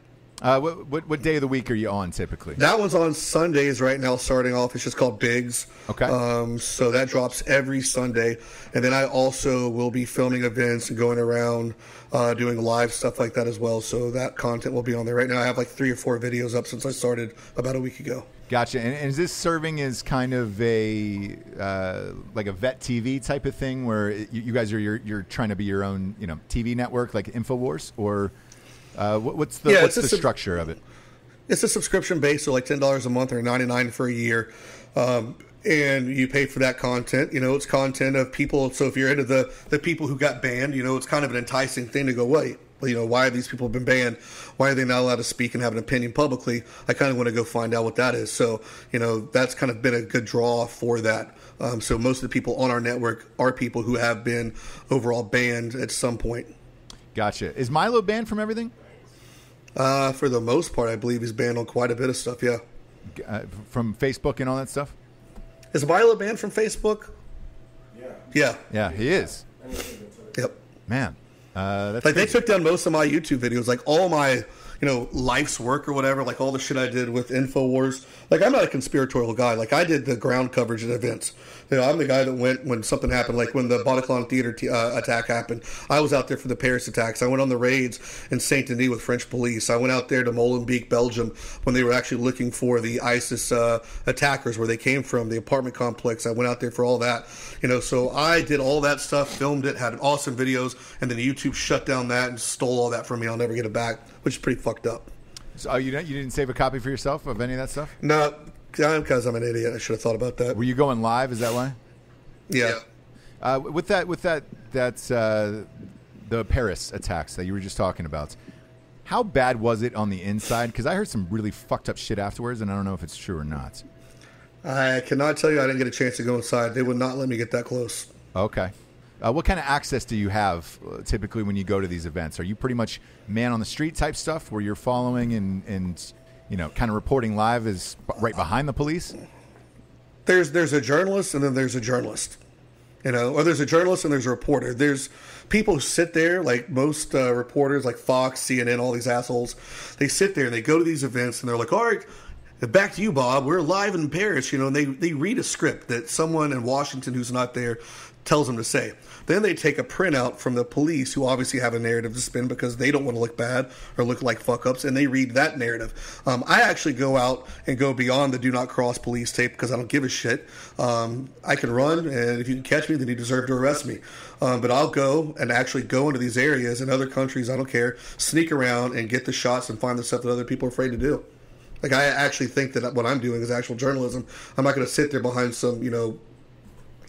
Uh, what, what what day of the week are you on typically? That one's on Sundays right now, starting off. It's just called Biggs. Okay. Um, so that drops every Sunday. And then I also will be filming events and going around uh, doing live stuff like that as well. So that content will be on there. Right now, I have like three or four videos up since I started about a week ago. Gotcha. And, and is this serving as kind of a uh, like a vet TV type of thing, where you, you guys are you're, you're trying to be your own you know TV network like Infowars, or uh, what, what's the Yeah, what's the sub- structure of it? It's a subscription base, so like ten dollars a month or ninety nine for a year, um, and you pay for that content. You know, it's content of people. So if you're into the the people who got banned, you know, it's kind of an enticing thing to go. Wait, you know, why have these people been banned? Why are they not allowed to speak and have an opinion publicly? I kind of want to go find out what that is. So you know, that's kind of been a good draw for that. Um, so most of the people on our network are people who have been overall banned at some point. Gotcha. Is Milo banned from everything? Uh, for the most part, I believe he's banned on quite a bit of stuff. Yeah. Uh, from Facebook and all that stuff? Is Milo banned from Facebook? Yeah. Yeah. Yeah, he is. Yep. Man, uh, that's Like they took down most of my YouTube videos, like all my, you know, life's work or whatever, like all the shit I did with Infowars. Like I'm not a conspiratorial guy. Like I did the ground coverage at events. You know, I'm the guy that went when something happened, like when the Bataclan Theater t- uh, attack happened. I was out there for the Paris attacks. I went on the raids in Saint Denis with French police. I went out there to Molenbeek, Belgium, when they were actually looking for the ISIS uh, attackers, where they came from, the apartment complex. I went out there for all that. You know, so I did all that stuff, filmed it, had awesome videos, and then YouTube shut down that and stole all that from me. I'll never get it back, which is pretty fucked up. So, oh, you didn't, you didn't save a copy for yourself of any of that stuff? No, because I'm an idiot. I should have thought about that. Were you going live? Is that why? Yeah. Uh, with that, with that, that's uh, the Paris attacks that you were just talking about. How bad was it on the inside? Because I heard some really fucked up shit afterwards, and I don't know if it's true or not. I cannot tell you I didn't get a chance to go inside. They would not let me get that close. Okay. Uh, what kind of access do you have uh, typically when you go to these events? Are you pretty much man on the street type stuff where you're following and, and you know, kind of reporting live is right behind the police? There's there's a journalist and then there's a journalist, you know, or there's a journalist and there's a reporter. There's people who sit there like most uh, reporters, like Fox, CNN, all these assholes. They sit there and they go to these events and they're like, all right. Back to you, Bob. We're live in Paris, you know, and they, they read a script that someone in Washington who's not there tells them to say. Then they take a printout from the police, who obviously have a narrative to spin because they don't want to look bad or look like fuck ups, and they read that narrative. Um, I actually go out and go beyond the do not cross police tape because I don't give a shit. Um, I can run, and if you can catch me, then you deserve to arrest me. Um, but I'll go and actually go into these areas in other countries, I don't care, sneak around and get the shots and find the stuff that other people are afraid to do. Like I actually think that what I'm doing is actual journalism. I'm not going to sit there behind some, you know,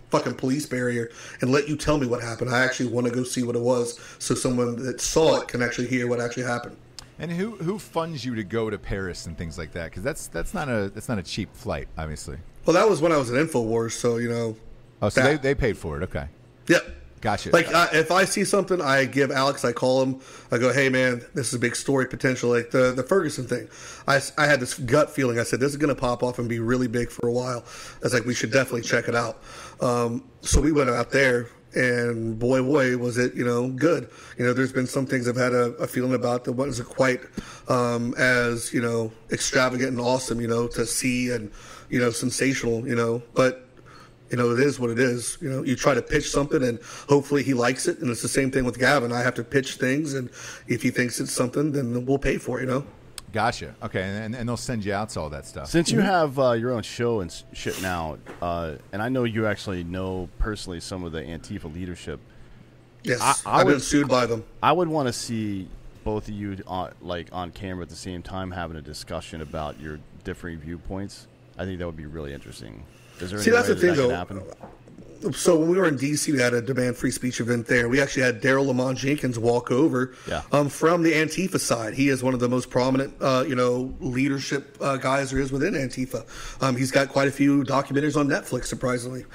fucking police barrier and let you tell me what happened. I actually want to go see what it was, so someone that saw it can actually hear what actually happened. And who who funds you to go to Paris and things like that? Because that's that's not a that's not a cheap flight, obviously. Well, that was when I was at Infowars, so you know. Oh, so they, that- they paid for it. Okay, Yep. Gotcha. Like uh, if I see something, I give Alex. I call him. I go, "Hey man, this is a big story potential." Like the the Ferguson thing. I, I had this gut feeling. I said this is going to pop off and be really big for a while. I was like, we should definitely check it out. Um, so we went out there, and boy, boy, was it you know good. You know, there's been some things I've had a, a feeling about that wasn't quite um, as you know extravagant and awesome. You know, to see and you know sensational. You know, but you know, it is what it is. You know, you try to pitch something and hopefully he likes it. And it's the same thing with Gavin. I have to pitch things, and if he thinks it's something, then we'll pay for it, you know? gotcha. Okay, and, and they'll send you out to all that stuff. Since you have uh, your own show and shit now, uh, and I know you actually know personally some of the Antifa leadership, Yes. I- I I, have been sued by them. I would want to see both of you on, like on camera at the same time having a discussion about your differing viewpoints. I think that would be really interesting. Is there See, that's the thing, that though. happen? So when we were in D.C., we had a demand free speech event there. We actually had Daryl Lamont Jenkins walk over Yeah. um, from the Antifa side. He is one of the most prominent, uh, you know, leadership uh, guys there is within Antifa. Um, he's got quite a few documentaries on Netflix, surprisingly.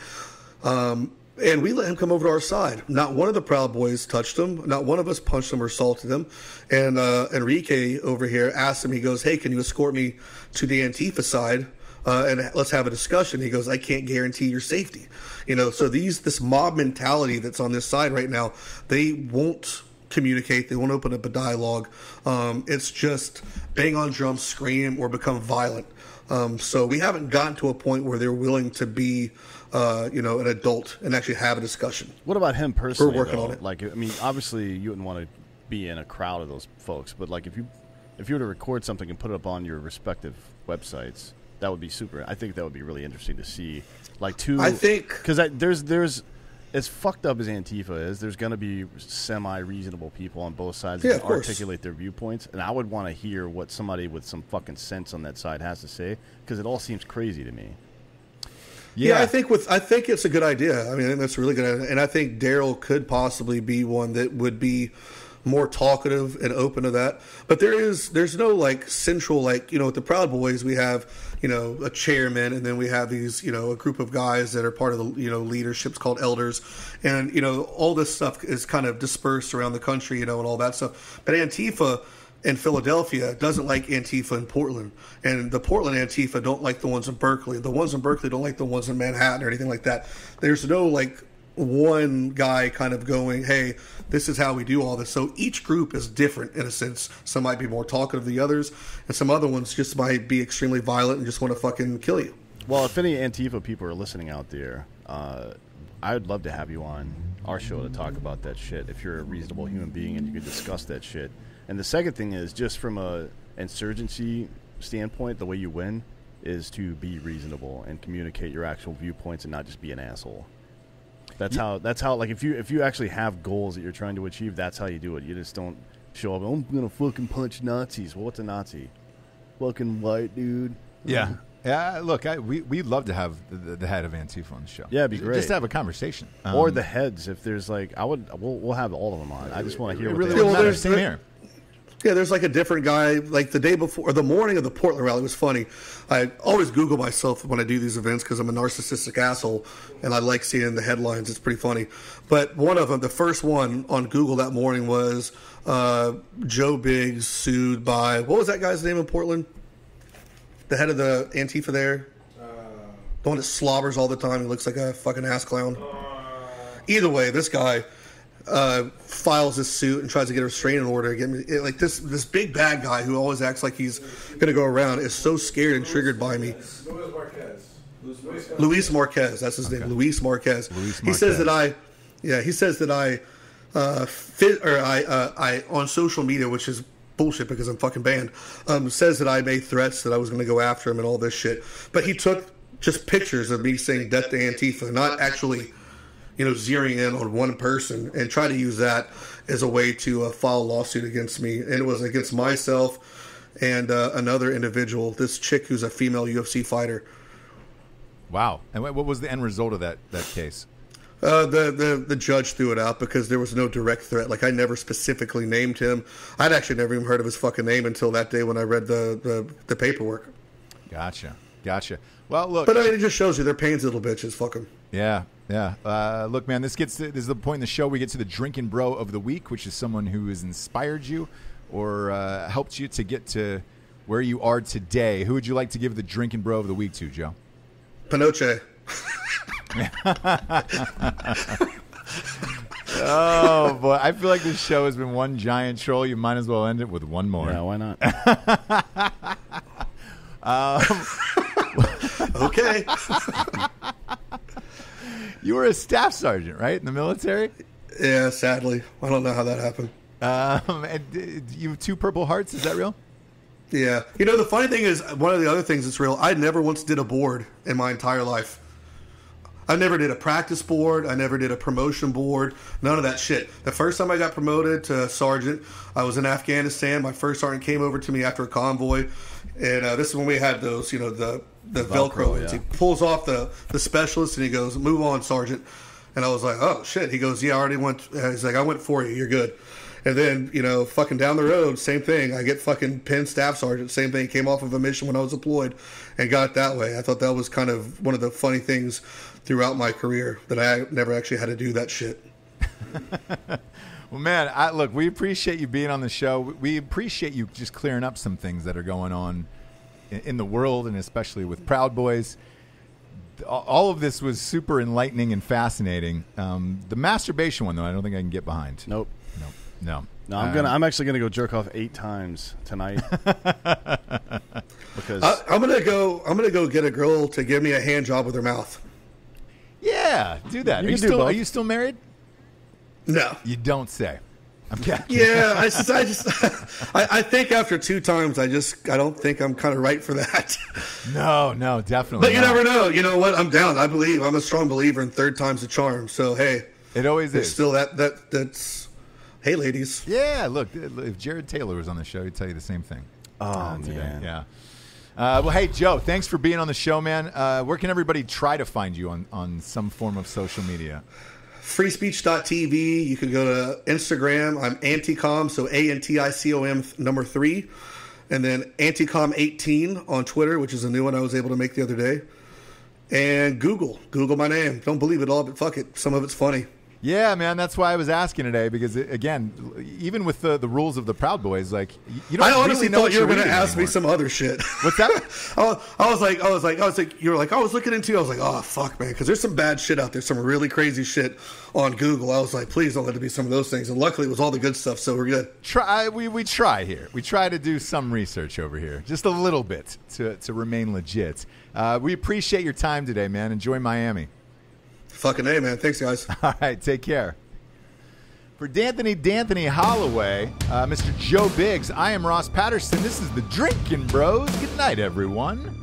Um, and we let him come over to our side. Not one of the Proud Boys touched him. Not one of us punched him or assaulted him. And uh, Enrique over here asked him, he goes, Hey, can you escort me to the Antifa side? Uh, and let's have a discussion. He goes, I can't guarantee your safety. You know, so these this mob mentality that's on this side right now, they won't communicate. They won't open up a dialogue. Um, it's just bang on drums, scream, or become violent. Um, so we haven't gotten to a point where they're willing to be, uh, you know, an adult and actually have a discussion. What about him personally? We're working though? on it. Like, I mean, obviously, you wouldn't want to be in a crowd of those folks, but like, if you if you were to record something and put it up on your respective websites, that would be super. I think that would be really interesting to see. Like, two. I think- because there's there's as fucked up as Antifa is, there's going to be semi reasonable people on both sides Yeah, that articulate their viewpoints, and I would want to hear what somebody with some fucking sense on that side has to say because it all seems crazy to me. Yeah. I think with I think it's a good idea. I mean, I think that's really good, idea. and I think Daryl could possibly be one that would be more talkative and open to that. But there is there's no like central like you know with the Proud Boys we have you know a chairman and then we have these you know a group of guys that are part of the you know leaderships called elders, and you know all this stuff is kind of dispersed around the country you know and all that stuff. But Antifa in Philadelphia doesn't like Antifa in Portland, and the Portland Antifa don't like the ones in Berkeley. The ones in Berkeley don't like the ones in Manhattan or anything like that. There's no like one guy kind of going, "Hey, this is how we do all this." So each group is different in a sense. Some might be more talkative than the others, and some other ones just might be extremely violent and just want to fucking kill you. Well, if any Antifa people are listening out there, uh, I would love to have you on our show to talk about that shit. If you're a reasonable human being and you could discuss that shit. And the second thing is just from a insurgency standpoint, the way you win is to be reasonable and communicate your actual viewpoints and not just be an asshole. That's how. That's how. Like if you if you actually have goals that you're trying to achieve, that's how you do it. You just don't show up. I'm gonna fucking punch Nazis. Well, what's a Nazi? Fucking white dude. Yeah. Yeah, look, I, we we'd love to have the, the head of Antifa on the show. Yeah, it'd be great. Just to have a conversation, or Um, the heads if there's like I would we'll, we'll have all of them on. I just want to hear It what really they doesn't Well, there's- Same here. Yeah, there's like a different guy. Like the day before, or the morning of the Portland rally was funny. I always Google myself when I do these events because I'm a narcissistic asshole, and I like seeing the headlines. It's pretty funny. But one of them, the first one on Google that morning was uh, Joe Biggs sued by what was that guy's name in Portland? The head of the Antifa there, the one that slobbers all the time. He looks like a fucking ass clown. Either way, this guy uh, files this suit and tries to get a restraining order. Get me it- like this this big bad guy who always acts like he's gonna go around is so scared and triggered by me. Luis Marquez. Luis Marquez. That's his name. Luis Marquez. Luis He says that I, yeah, he says that I, uh, fit or I, uh, I on social media, which is bullshit because I'm fucking banned. Um, says that I made threats that I was going to go after him and all this shit. But he took just pictures of me saying "death to Antifa," not actually, you know, zeroing in on one person and try to use that as a way to uh, file a lawsuit against me. And it was against myself and uh, another individual, this chick who's a female UFC fighter. Wow. And what what was the end result of that that case? Uh, the, the the judge threw it out because there was no direct threat. Like I never specifically named him. I'd actually never even heard of his fucking name until that day when I read the the, the paperwork. Gotcha. Gotcha. Well, look. But I mean, it just shows you they're pains little bitches. Fuck them. Yeah, yeah. Uh, look, man, this gets to, this is the point in the show we get to the drinking bro of the week, which is someone who has inspired you or uh, helped you to get to where you are today. Who would you like to give the drinking bro of the week to, Joe? Pinochet. Oh boy, I feel like this show has been one giant troll. You might as well end it with one more. Yeah, why not? Okay. You were a staff sergeant, right, in the military? yeah. Sadly, I don't know how that happened. Um, and you have two Purple Hearts. Is that real? Yeah. You know, the funny thing is, one of the other things that's real. I never once did a board in my entire life. I never did a practice board. I never did a promotion board. None of that shit. The first time I got promoted to sergeant, I was in Afghanistan. My first sergeant came over to me after a convoy, and uh, this is when we had those, you know, the the Velcro. Velcro, yeah. He pulls off the the specialist and he goes, "Move on, sergeant." And I was like, "Oh shit." He goes, "Yeah, I already went." He's like, "I went for you. You're good." And then, you know, fucking down the road, same thing. I get fucking Penn staff sergeant, same thing. Came off of a mission when I was deployed and got that way. I thought that was kind of one of the funny things throughout my career that I never actually had to do that shit. Well, man, I, look, we appreciate you being on the show. We appreciate you just clearing up some things that are going on in, in the world, and especially with Proud Boys. All- All of this was super enlightening and fascinating. Um, the masturbation one, though, I don't think I can get behind. Nope. Nope. no. No, I'm Um, gonna. I'm actually gonna go jerk off eight times tonight because I, I'm gonna go. I'm gonna go get a girl to give me a hand job with her mouth. Yeah, do that. You are you still are you still married? No. You don't say. I'm kidding. Yeah, I just, I just, I, I think after two times, I just, I don't think I'm kind of right for that. No, no, definitely. But you not. never know. You know what? I'm down. I believe. I'm a strong believer in third time's a charm. So hey, It always is. still that that that's. Hey, ladies. Yeah, look, if Jarred Taylor was on the show, he'd tell you the same thing. oh uh, today. man, Yeah. Uh, well, hey, Joe, thanks for being on the show, man. Uh, where can everybody try to find you on, on some form of social media? freespeech.tv. You can go to Instagram. I'm Anticom, so A N T I C O M number three. And then Anticom18 on Twitter, which is a new one I was able to make the other day. And Google. Google my name. Don't believe it all, but fuck it. Some of it's funny. Yeah, man, that's why I was asking today because, it, again, even with the, the rules of the Proud Boys, like, you don't I honestly really know thought you were going to ask me some other shit. What's that? I was, I was like, I was like, I was like, you were like, I was looking into. I was like, oh fuck, man, because there's some bad shit out there, some really crazy shit on Google. I was like, please don't let it be some of those things. And luckily, it was all the good stuff, so we're good. try we, we try here. We try to do some research over here, just a little bit to, to remain legit. Uh, we appreciate your time today, man. Enjoy Miami. Fucking a, man. Thanks, guys. All right, take care. For D'Anthony D'Anthony Holloway, uh, Mr. Joe Biggs, I am Ross Patterson. This is the Drinking Bros. Good night, everyone.